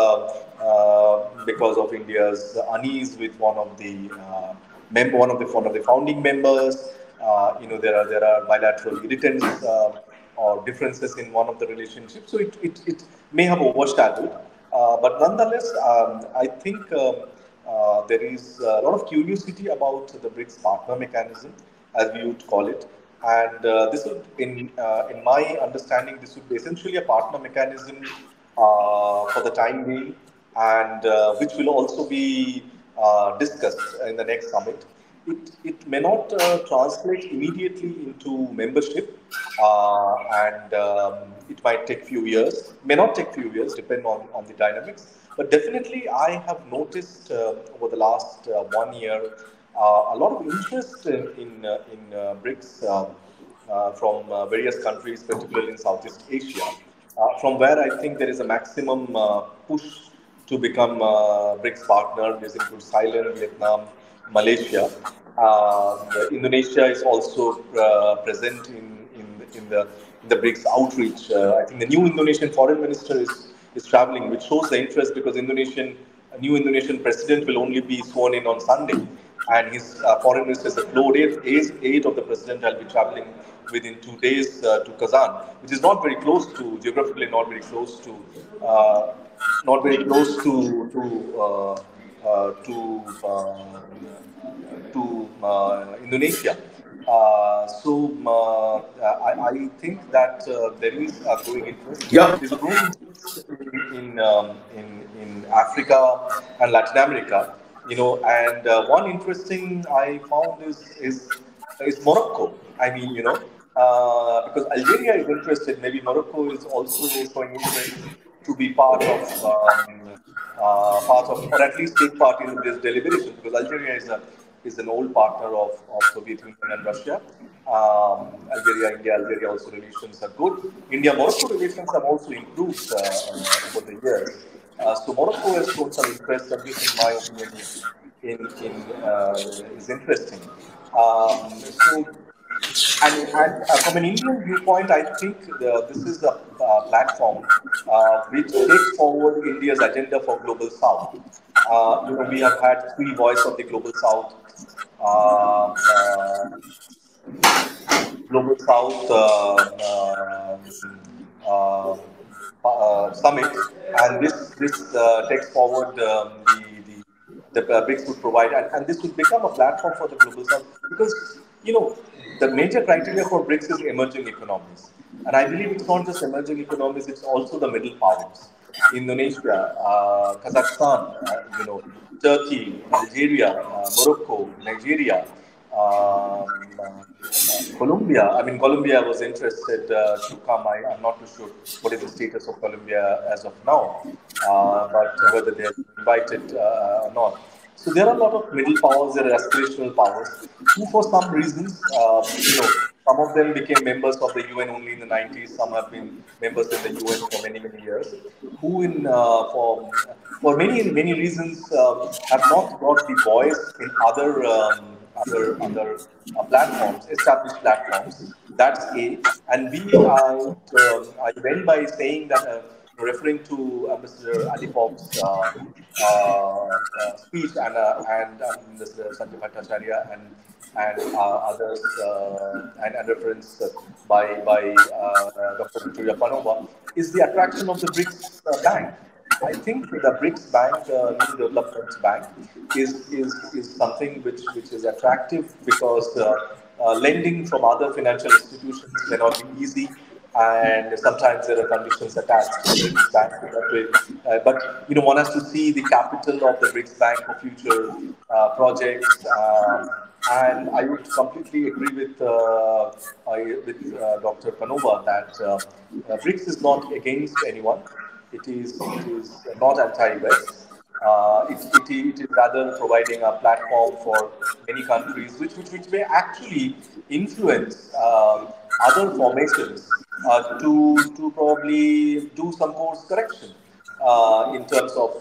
I: uh, because of India's unease with one of the member, one of the one of the founding members. you know, there are there are bilateral irritants or differences in one of the relationships. So it, it, it may have overshadowed. Uh, but nonetheless, um, I think um, uh, there is a lot of curiosity about the BRICS partner mechanism, as we would call it. And uh, this would, in, uh, in my understanding, this would be essentially a partner mechanism uh, for the time being, and which will also be discussed in the next summit it, it may not uh, translate immediately into membership uh, and um, it might take few years may not take few years depend on, on the dynamics. But definitely i have noticed uh, over the last uh, one year uh, a lot of interest in in, uh, in brics from various countries particularly in southeast asia. From where i think there is a maximum push to become brics partner this includes thailand vietnam Malaysia. Uh, Indonesia is also uh, present in, in, in, the, in the BRICS outreach. Uh, I think the new Indonesian foreign minister is, is traveling, which shows the interest because Indonesian new Indonesian president will only be sworn in on Sunday. And his uh, foreign minister is the floor aide, of the president. I'll be traveling within two days uh, to Kazan, which is not very close to, geographically not very close to, uh, not very close to, to to uh, to uh, Indonesia. so I, I, think that there is a growing interest.
A: Yeah.
I: There's a growing interest in in, um, in, in Africa and Latin America. You know, and one interesting I found is is is Morocco. I mean, you know, uh, because Algeria is interested, maybe Morocco is also showing interest to be part of um, uh, part of, or at least take part in this deliberation, because Algeria is a is an old partner of, of Soviet Union and Russia. Um, Algeria, India, Algeria also relations are good. India Morocco relations have also improved uh, over the years. Uh, so Morocco has shown some interest, at least in my opinion, in, in uh, is interesting. Um, so and, and uh, from an Indian viewpoint, I think the, this is a uh, platform uh, which takes forward India's agenda for Global South. Uh, you know, we have had three Voice of the Global South, uh, uh, Global South summit, and this this takes forward um, the the the BRICS would provide, and, and this would become a platform for the Global South because you know the major criteria for BRICS is emerging economies. And I believe it's not just emerging economies, it's also the middle powers. Indonesia, uh, Kazakhstan, uh, you know, Turkey, Algeria, uh, Morocco, Nigeria, um, uh, Colombia. I mean, Colombia was interested uh, to come. I, am not too sure what is the status of Colombia as of now, uh, but whether they are invited or not. So there are a lot of middle powers, there are aspirational powers, who for some reasons, uh, you know, some of them became members of the UN only in the 90s. Some have been members in the UN for many, many years. Who, in uh, for for many many reasons, uh, have not got the voice in other um, other other uh, platforms, established platforms. That's A. And B, I, um, I went by saying that uh, referring to uh, Mr. Alipov's uh, uh, uh, speech and uh, and Mr. Sanjay Bhattacharya and and others and, and reference by by Dr. Victoria Panova is the attraction of the BRICS Bank. I think the BRICS Bank, uh, New Development Bank, is, is, is something which, which is attractive because uh, uh, lending from other financial institutions may not be easy and sometimes there are conditions attached to the BRICS Bank that way. Uh, but you know, one has to see the capital of the BRICS Bank for future uh, projects. Um, And I would completely agree with uh, I, with uh, Dr. Panova that uh, BRICS is not against anyone. It is it is not anti-West. It, it, it is rather providing a platform for many countries, which which, which may actually influence um, other formations uh, to to probably do some course correction uh, in terms of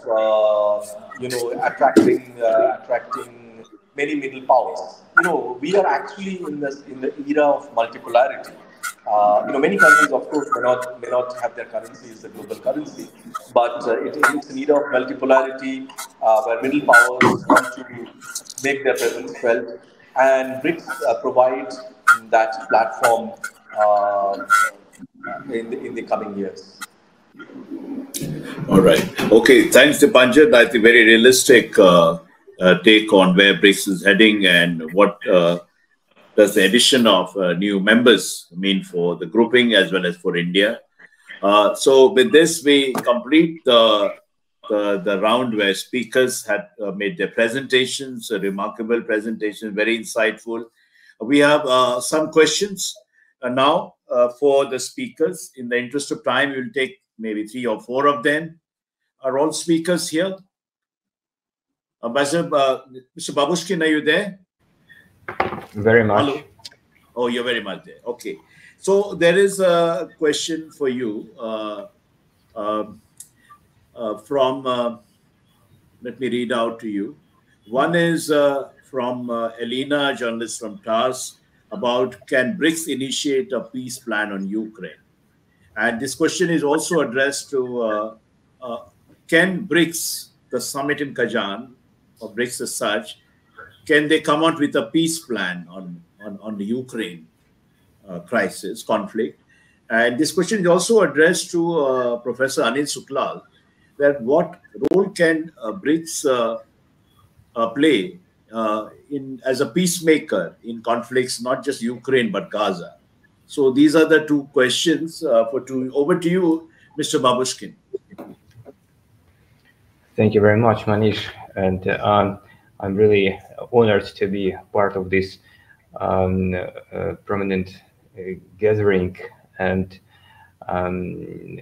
I: you know attracting attracting many middle powers. You know, we are actually in the in the era of multipolarity. Uh, you know, many countries, of course, may not may not have their currency as the global currency, but uh, it, it's an era of multipolarity uh, where middle powers want to make their presence felt, and BRICS uh, provide that platform uh, in the, in the coming years.
A: All right. Okay. Thanks, Dipanjan. I think very realistic uh, uh, take on where BRICS is heading and what uh, does the addition of uh, new members mean for the grouping as well as for India. Uh, so with this, we complete the, the, the round where speakers had uh, made their presentations, a remarkable presentation, very insightful. We have some questions now for the speakers. In the interest of time, we will take maybe three or four of them. Are all speakers here? Ambassador, uh, Mr. Babushkin, are you there?
J: Very much.
A: Hello. Oh, you're very much there. Okay. So there is a question for you uh, um, uh, from, uh, let me read out to you. One is uh, from uh, Elena, journalist from TASS, about can BRICS initiate a peace plan on Ukraine? And this question is also addressed to can BRICS, the summit in Kazan, or BRICS as such, can they come out with a peace plan on, on, on the Ukraine uh, crisis, conflict? And this question is also addressed to uh, Professor Anil Sooklal, that what role can uh, BRICS uh, uh, play uh, in as a peacemaker in conflicts, not just Ukraine, but Gaza? So these are the two questions for two. Over to you, Mr. Babushkin.
J: Thank you very much, Manish and um, I'm really honored to be part of this um, uh, prominent uh, gathering and um,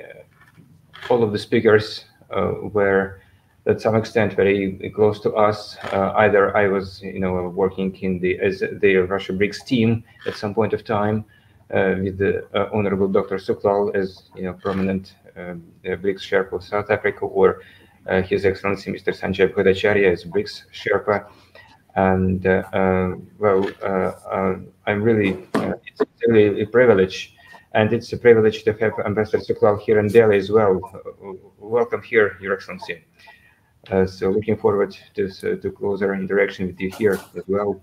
J: all of the speakers uh, were at some extent very close to us. Uh, either I was, you know, working in the as the Russia BRICS team at some point of time uh, with the uh, Honorable Dr. Sooklal as, you know, prominent um, BRICS chair for South Africa, or uh, His Excellency Mr. Sanjay Bhattacharya as BRICS Sherpa. And uh, uh, well, I'm really, it's really a privilege and it's a privilege to have Ambassador Sooklal here in Delhi as well. welcome here, Your Excellency. Uh, so looking forward to, uh, to closer interaction with you here as well.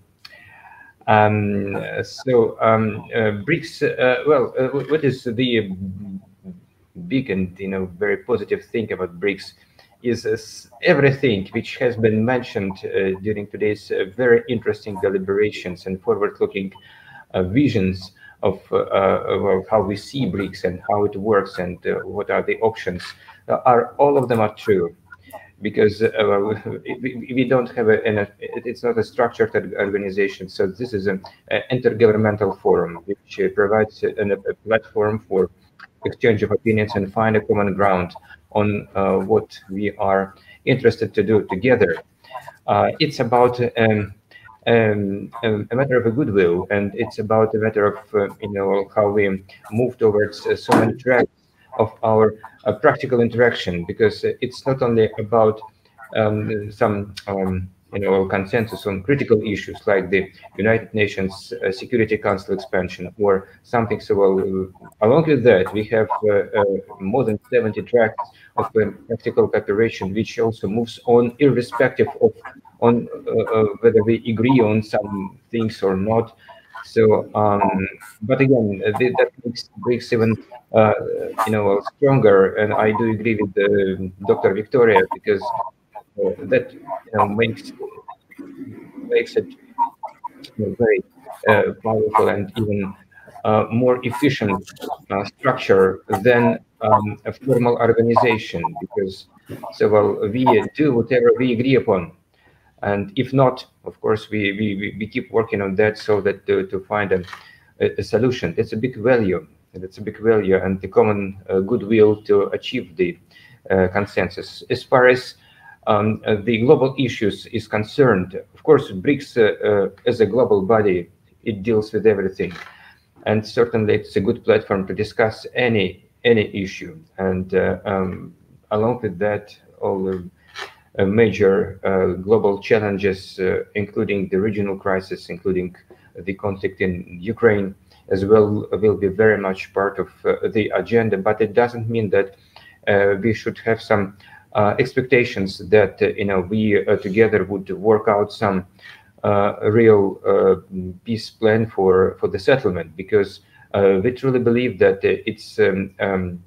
J: Um, so um, uh, BRICS, well, what is the big and you know very positive thing about BRICS is everything which has been mentioned uh, during today's uh, very interesting deliberations and forward-looking uh, visions of, of, how we see BRICS and how it works and what are the options are all of them are true because uh, we, we, don't have a, an, a, it's not a structured organization. So this is an intergovernmental forum which uh, provides a, platform for exchange of opinions and find a common ground on uh, what we are interested to do together. Uh, it's about um, um, a matter of a goodwill, and it's about a matter of uh, you know how we move towards uh, so many tracks of our uh, practical interaction, because it's not only about um, some um, you know, consensus on critical issues like the United Nations uh, Security Council expansion or something. So, uh, along with that, we have uh, uh more than 70 tracks of um, practical cooperation, which also moves on irrespective of on uh, uh, whether we agree on some things or not. So, um, but again, that makes BRICS even, you know, stronger. And I do agree with Dr. Victoria because that you know makes makes it you know, very uh, powerful and even uh, more efficient uh, structure than um, a formal organization because so well we do whatever we agree upon And if not, of course, we, we, we keep working on that so that to, to find a, a solution. It's a big value. That's a big value and the common uh, goodwill to achieve the uh, consensus. As far as um, uh, the global issues is concerned, of course, BRICS uh, as a global body, it deals with everything. And certainly it's a good platform to discuss any any issue. And um, along with that, all the uh, major uh, global challenges, uh, including the regional crisis, including the conflict in Ukraine, as well, will be very much part of the agenda. But it doesn't mean that we should have some uh, expectations that uh, you know we uh, together would work out some real peace plan for for the settlement because we truly believe that it's um, um,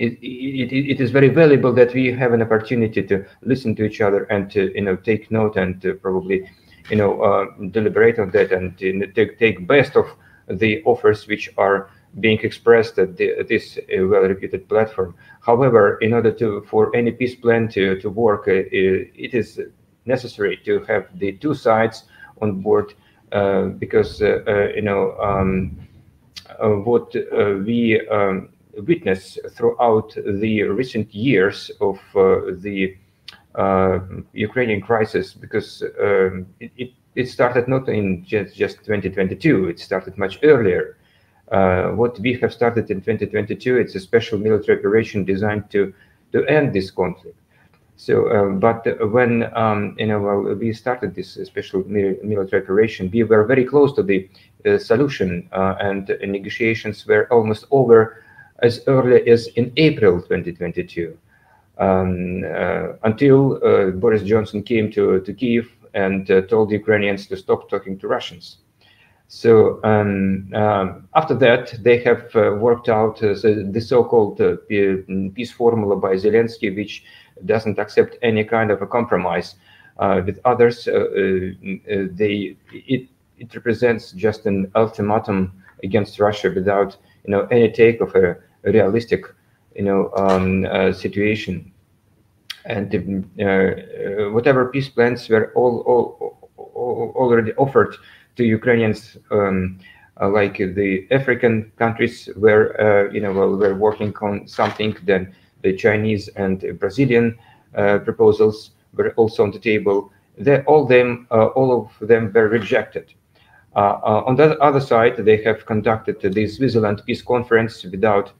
J: it, it, it is very valuable that we have an opportunity to listen to each other and to you know take note and to probably you know uh, deliberate on that and take, take best of the offers which are being expressed at, the, this uh, well-reputed platform. However, in order to for any peace plan to, to work, uh, it is necessary to have the two sides on board uh, because uh, uh, you know um, uh, what we um, witness throughout the recent years of the Ukrainian crisis, because um, it, it, started not in just, just 2022, it started much earlier. Uh, what we have started in 2022, it's a special military operation designed to to end this conflict. So, um, but when um, you know we started this special military operation, we were very close to the uh, solution, uh, and negotiations were almost over as early as in April 2022. Um, uh, until uh, Boris Johnson came to to Kiev and uh, told the Ukrainians to stop talking to Russians. So um, um, after that, they have uh, worked out uh, the so-called uh, peace formula by Zelensky, which doesn't accept any kind of a compromise with others. They it it represents just an ultimatum against Russia without you know any take of a realistic you know um, situation. And whatever peace plans were all, all, all already offered to Ukrainians um, uh, like the African countries were, uh, you know well, we're working on something, then the Chinese and Brazilian uh, proposals were also on the table. They, all them, all of them were rejected. Uh, on the other side, they have conducted the Switzerland Peace Conference without uh,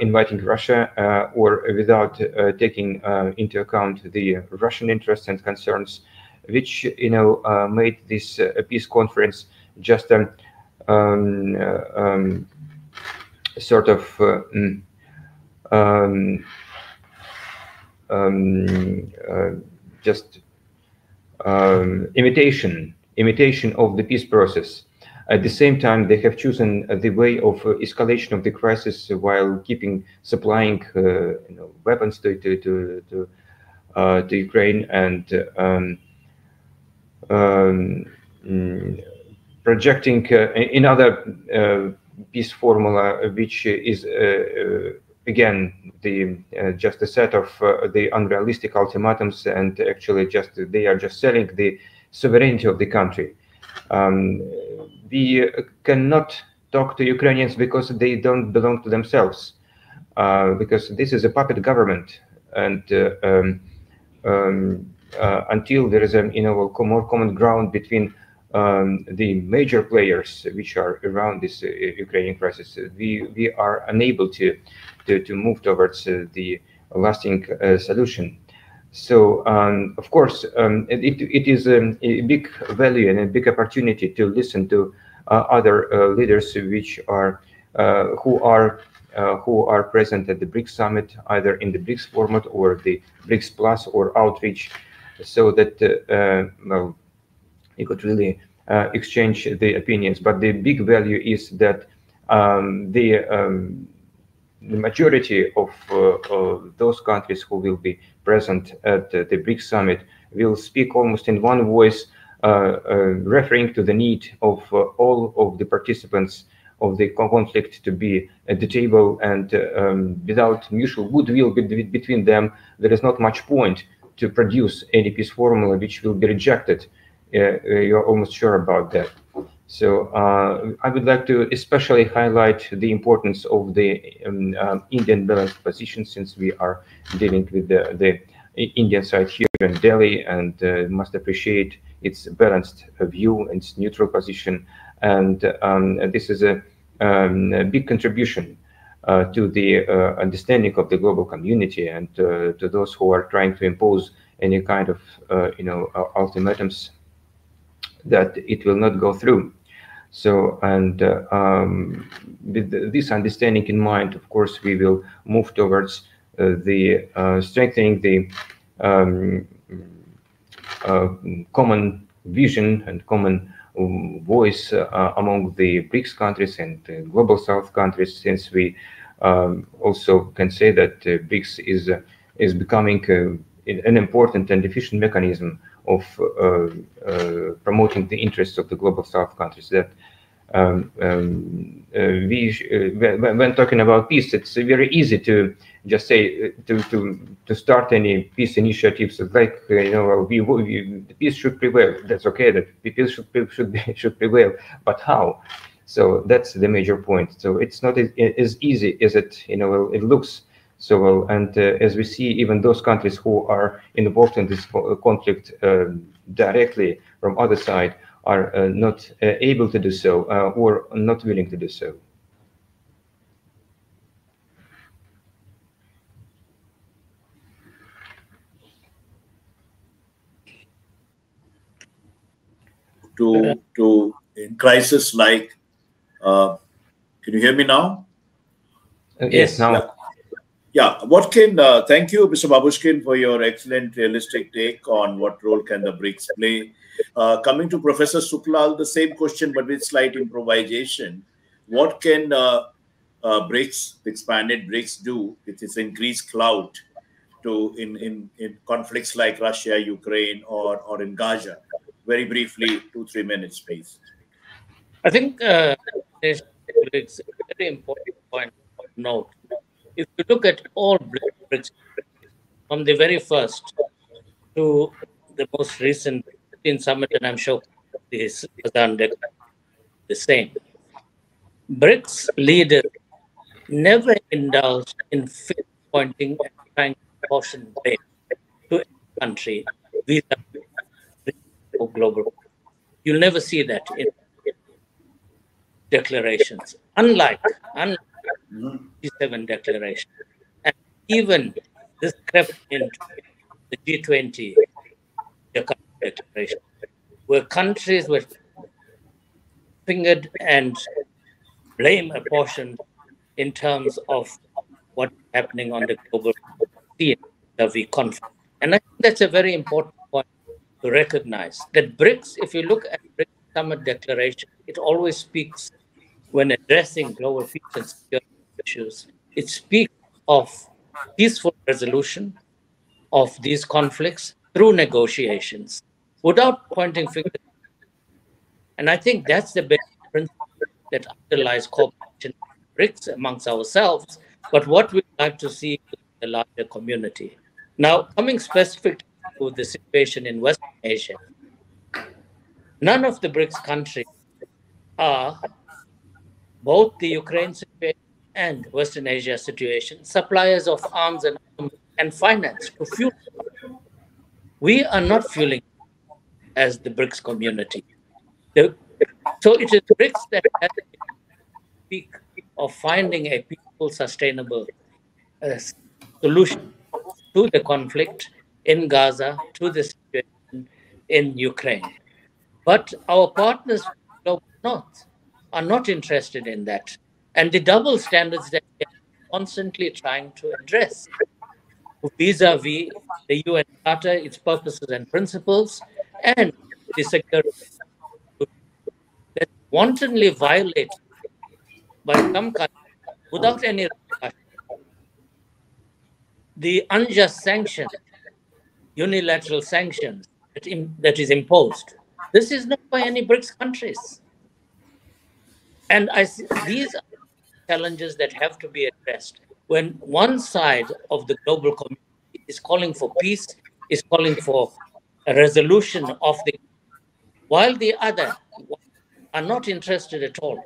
J: inviting Russia uh, or without taking into account the Russian interests and concerns which you know uh, made this uh, peace conference just a um, uh, um, sort of mm, um, um, just um, imitation imitation of the peace process. At the same time, they have chosen the way of escalation of the crisis while keeping supplying you know, weapons to to to to, uh, to Ukraine and um, um, projecting uh, another uh, peace formula, which is uh, again the uh, just a set of uh, the unrealistic ultimatums and actually just they are just selling the sovereignty of the country. Um, we cannot talk to ukrainians because they don't belong to themselves uh, because this is a puppet government and um, um, uh, until there is a you know more common ground between um, the major players which are around this uh, Ukrainian crisis, we we are unable to to, to move towards uh, the lasting uh, solution. So um, of course um, it, it is um, a big value and a big opportunity to listen to uh, other uh, leaders which are who are uh, who are present at the BRICS summit, either in the BRICS format or the BRICS Plus or outreach so that uh, uh, well, you could really uh, exchange the opinions. But the big value is that um, the um, the majority of, uh, those countries who will be present at the BRICS summit will speak almost in one voice, uh, uh, referring to the need of all of the participants of the conflict to be at the table and um, without mutual goodwill between them, there is not much point to produce any peace formula which will be rejected. you're almost sure about that. So uh, I would like to especially highlight the importance of the um, um, Indian balanced position since we are dealing with the, the Indian side here in Delhi and uh, must appreciate its balanced view and its neutral position. And um, this is a, um, a big contribution uh, to the uh, understanding of the global community and uh, to those who are trying to impose any kind of, uh, you know, ultimatums that it will not go through. So, and uh, um, with this understanding in mind, of course, we will move towards uh, the uh, strengthening the um, uh, common vision and common um, voice uh, among the BRICS countries and global South countries, since we um, also can say that BRICS is is becoming an important and efficient mechanism of uh, uh, promoting the interests of the global South countries. That um, um, uh, we, when, talking about peace, it's very easy to just say to to to start any peace initiatives like you know we, we the peace should prevail. That's okay. That peace should should be, should prevail, but how? So that's the major point. So it's not as, as easy as it you know it looks so well. And uh, as we see, even those countries who are involved in this conflict um, directly from other side are uh, not uh, able to do so or not willing to do so.
A: to to in crisis like uh, can you hear me now
J: yes now
A: yeah. Can, uh, thank you, Mr. Babushkin, for your excellent realistic take on what role can the BRICS play. Uh, coming to Professor Sooklal, the same question, but with slight improvisation. What can uh, uh BRICS, expanded BRICS, do with its increased clout to in, in, in conflicts like Russia, Ukraine, or, or in Gaza? Very briefly, two, three minutes, please.
C: I think uh, it's a very important point of note if you look at all BRICS, from the very first to the most recent in summit, and I'm sure this is the same. BRICS leaders never indulged in finger pointing and trying to portion blame to a country vis-a-vis global. You'll never see that in declarations. Unlike, unlike G7 declaration. And even this crept into the G20 declaration, where countries were fingered and blame apportioned in terms of what's happening on the global scene of the conflict. And I think that's a very important point to recognize that BRICS, if you look at BRICS Summit Declaration, it always speaks when addressing global peace and security issues. It speaks of peaceful resolution of these conflicts through negotiations without pointing fingers. And I think that's the basic principle that underlies cooperation BRICS amongst ourselves, but what we'd like to see in the larger community. Now, coming specifically to the situation in West Asia, none of the BRICS countries are both the Ukraine situation and Western Asia situation, suppliers of arms and, and finance to fuel. We are not fueling as the BRICS community. The, so it is BRICS that has to speak of finding a peaceful, sustainable uh, solution to the conflict in Gaza, to the situation in Ukraine. But our partners not are not interested in that and the double standards that we are constantly trying to address vis-a-vis the UN Charter, its purposes and principles, and the security that wantonly violate by some countries without any. The unjust sanctions, unilateral sanctions that, Im- that is imposed. This is not by any BRICS countries. And I these are challenges that have to be addressed. When one side of the global community is calling for peace, is calling for a resolution of the, while the other are not interested at all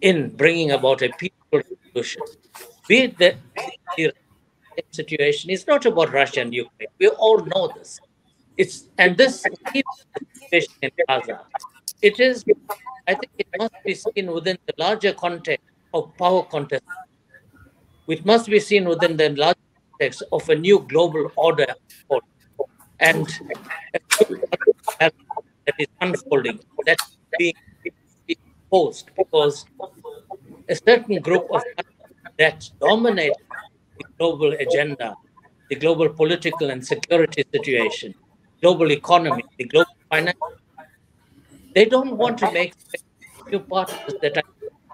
C: in bringing about a peaceful solution. Be it the, the situation is not about Russia and Ukraine. We all know this. It's and this situation in Gaza. It is, I think, it must be seen within the larger context of power contest. It must be seen within the larger context of a new global order and that is unfolding, that's being posed because a certain group of that dominate the global agenda, the global political and security situation, global economy, the global finance, they don't want to make new partners that are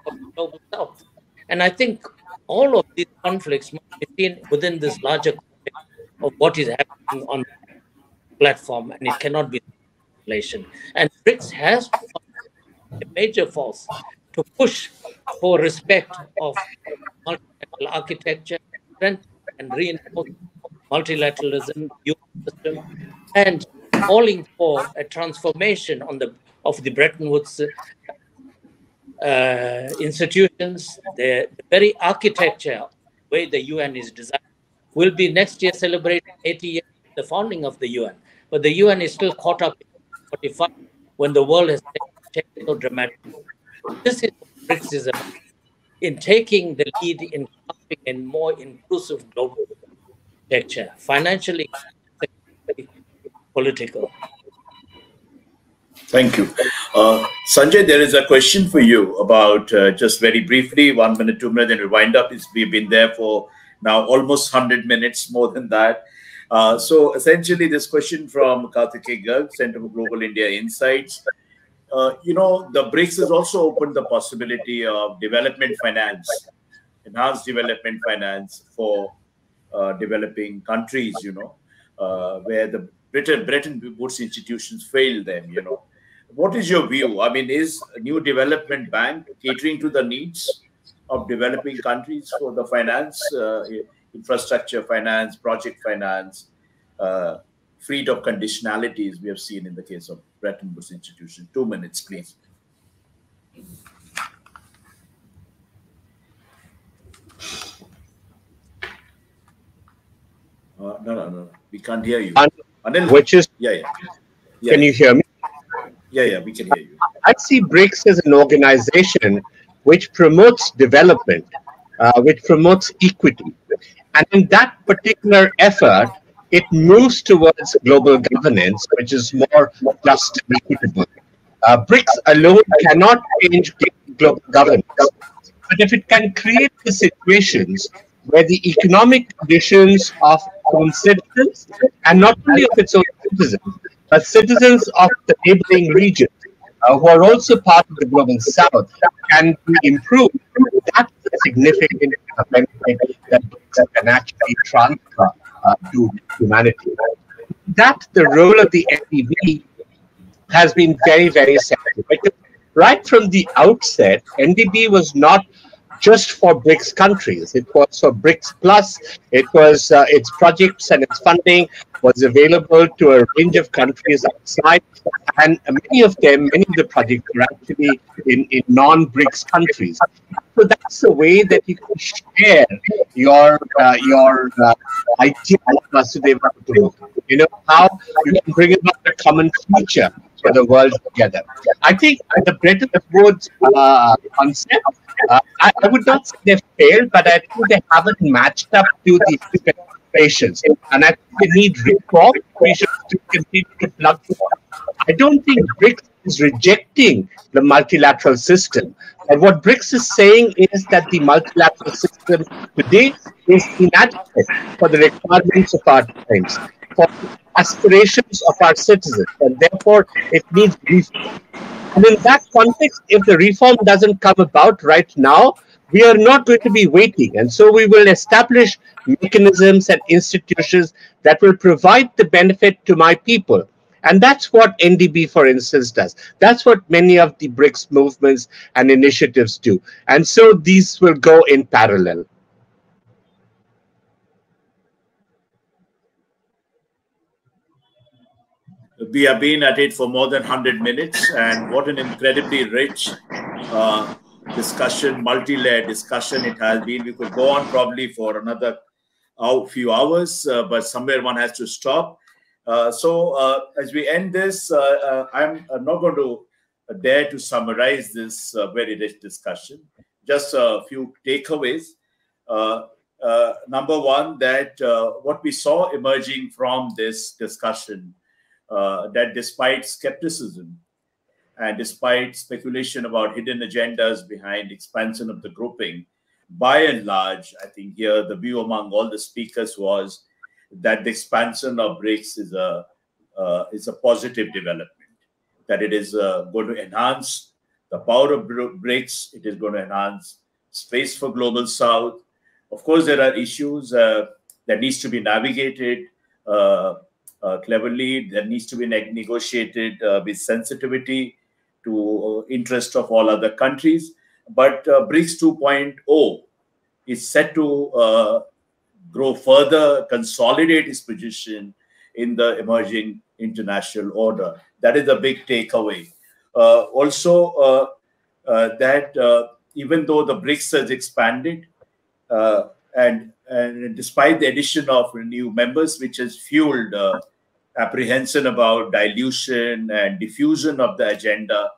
C: of global south. And I think all of these conflicts must be seen within this larger context of what is happening on the platform, and it cannot be inflation. And BRICS has a major force to push for respect of multilateral architecture, and reinforce multilateralism, system, and calling for a transformation on the of the Bretton Woods uh, institutions, the, the, very architecture, way the UN is designed, will be next year celebrating 80 years the founding of the UN. But the UN is still caught up in 45 when the world has changed so dramatically. This is criticism in taking the lead in a more inclusive global picture, financially, political.
A: Thank you. Uh, Sanjay, there is a question for you about uh, just very briefly, one minute, two minutes, and we wind up. It's, we've been there for now almost 100 minutes, more than that. Uh, so essentially, this question from Karthikeya Garg, Center for Global India Insights. Uh, you know, the BRICS has also opened the possibility of development finance, enhanced development finance for uh, developing countries, you know, uh, where the Britain, Bretton Woods institutions failed them, you know. What is your view? I mean, is a new development bank catering to the needs of developing countries for the finance? Uh, infrastructure finance, project finance, uh, freed of conditionalities we have seen in the case of Bretton Woods institution. Two minutes, please. Uh, no, no, no, we can't hear you.
E: Anil, which is
A: yeah, yeah, yeah.
E: Can you hear me?
A: Yeah, yeah, we can hear you.
E: I see BRICS as an organization which promotes development, uh, which promotes equity, and in that particular effort, it moves towards global governance, which is more just and equitable. Uh, BRICS alone cannot change global governance, but if it can create the situations where the economic conditions of own citizens, and not only of its own citizens, but citizens of the neighboring regions, uh, who are also part of the global south, can be improved, that's a significant benefit that can actually transfer uh, to humanity. That the role of the NDB has been very, very central. Right from the outset, NDB was not just for BRICS countries. It was for BRICS Plus. It was uh, its projects and its funding was available to a range of countries outside, and many of them, many of the projects were actually in, in non-BRICS countries. So that's the way that you can share your uh, your uh, idea You know how you can bring about a common future for the world together. I think the Bretton Woods uh, concept, uh, I, I, would not say they've failed, but I think they haven't matched up to the expectations. And I think they need reform. We continue to plug I don't think BRICS is rejecting the multilateral system. And what BRICS is saying is that the multilateral system today is inadequate for the requirements of our times, for aspirations of our citizens, and therefore it needs reform. And in that context, if the reform doesn't come about right now, we are not going to be waiting. And so we will establish mechanisms and institutions that will provide the benefit to my people. And that's what NDB, for instance, does. That's what many of the BRICS movements and initiatives do. And so these will go in parallel.
A: we have been at it for more than 100 minutes, and what an incredibly rich uh, discussion, multi layered discussion it has been. We could go on probably for another few hours, uh, but somewhere one has to stop. Uh, so, uh, as we end this, uh, I'm not going to dare to summarize this very rich discussion. Just a few takeaways. number one, that what we saw emerging from this discussion uh, that despite skepticism and despite speculation about hidden agendas behind expansion of the grouping, by and large, I think here the view among all the speakers was that the expansion of BRICS is a uh, is a positive development. That it is uh, going to enhance the power of BRICS. It is going to enhance space for global South. Of course, there are issues uh, that needs to be navigated uh, uh, cleverly. There needs to be ne negotiated uh, with sensitivity to uh, interest of all other countries. But BRICS 2.0 is set to grow further, consolidate its position in the emerging international order. That is a big takeaway. Uh, also, uh, uh, that even though the BRICS has expanded, and and despite the addition of new members, which has fueled apprehension about dilution and diffusion of the agenda.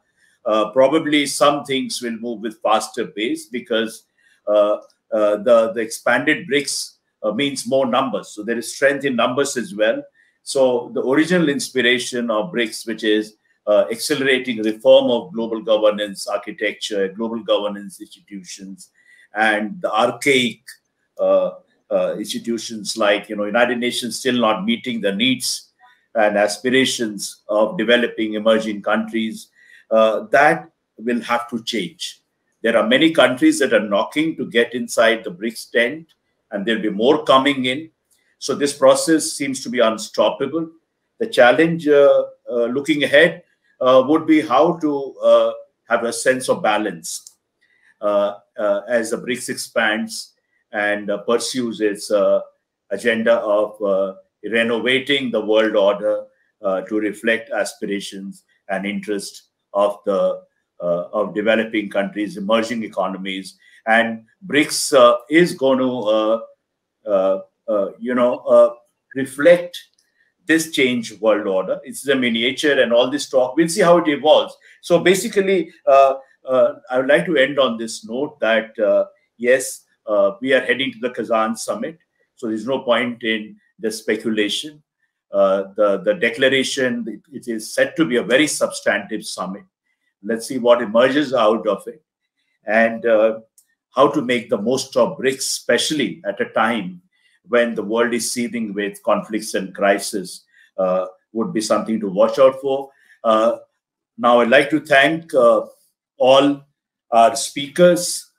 A: Uh, probably some things will move with faster pace because uh, uh, the, the expanded BRICS uh, means more numbers. So there is strength in numbers as well. So the original inspiration of BRICS, which is uh, accelerating reform of global governance architecture, global governance institutions, and the archaic uh, institutions like you know United Nations still not meeting the needs and aspirations of developing emerging countries, uh, that will have to change. There are many countries that are knocking to get inside the BRICS tent, and there'll be more coming in. So this process seems to be unstoppable. The challenge uh, uh, looking ahead uh, would be how to uh, have a sense of balance uh, as the BRICS expands and pursues its agenda of renovating the world order uh, to reflect aspirations and interests of the uh, of developing countries, emerging economies, and BRICS uh, is going to, you know, reflect this change world order. It's a miniature, and all this talk. We'll see how it evolves. So basically, uh, uh, I would like to end on this note that uh, yes, we are heading to the Kazan summit. So there's no point in the speculation. Uh, the, the declaration, it is said to be a very substantive summit. Let's see what emerges out of it and uh, how to make the most of BRICS, especially at a time when the world is seething with conflicts and crisis, uh, would be something to watch out for. Uh, now, I'd like to thank uh, all our speakers,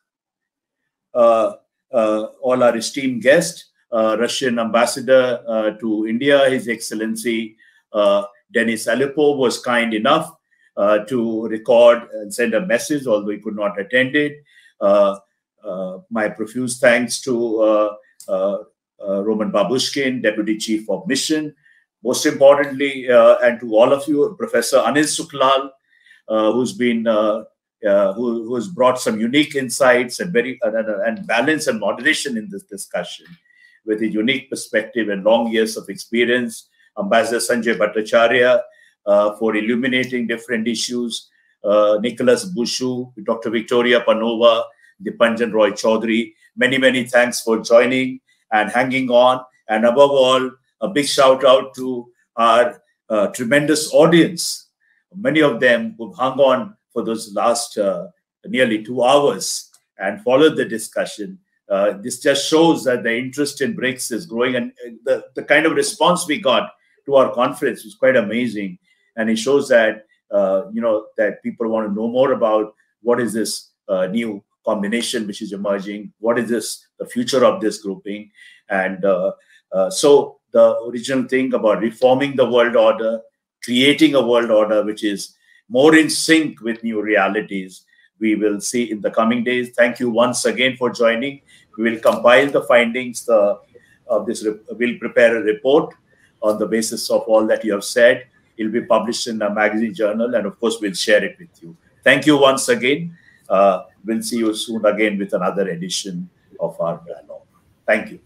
A: uh, all our esteemed guests, Russian ambassador uh, to India, His Excellency uh, Denis Alipov, was kind enough to record and send a message, although he could not attend it. my profuse thanks to Roman Babushkin, Deputy Chief of Mission, most importantly, uh, and to all of you, Professor Anil Sooklal, uh, who's been uh, who, who, has brought some unique insights and very and balance and moderation in this discussion with a unique perspective and long years of experience. Ambassador Sanjay Bhattacharya uh, for illuminating different issues. Uh, Nicholas Buchoud, Dr. Victoria Panova, Dipanjan Roy Chaudhury. Many, many thanks for joining and hanging on. And above all, a big shout out to our uh, tremendous audience. Many of them who've hung on for those last uh, nearly two hours and followed the discussion. Uh, this just shows that the interest in BRICS is growing, and the, the kind of response we got to our conference was quite amazing. And it shows that uh, you know that people want to know more about what is this uh, new combination which is emerging, what is this the future of this grouping, and uh, uh, so the original thing about reforming the world order, creating a world order which is more in sync with new realities we will see in the coming days. Thank you once again for joining. We will compile the findings the, of this. We'll prepare a report on the basis of all that you have said. It'll be published in a magazine journal, and of course, we'll share it with you. Thank you once again. Uh, we'll see you soon again with another edition of our dialogue. Thank you.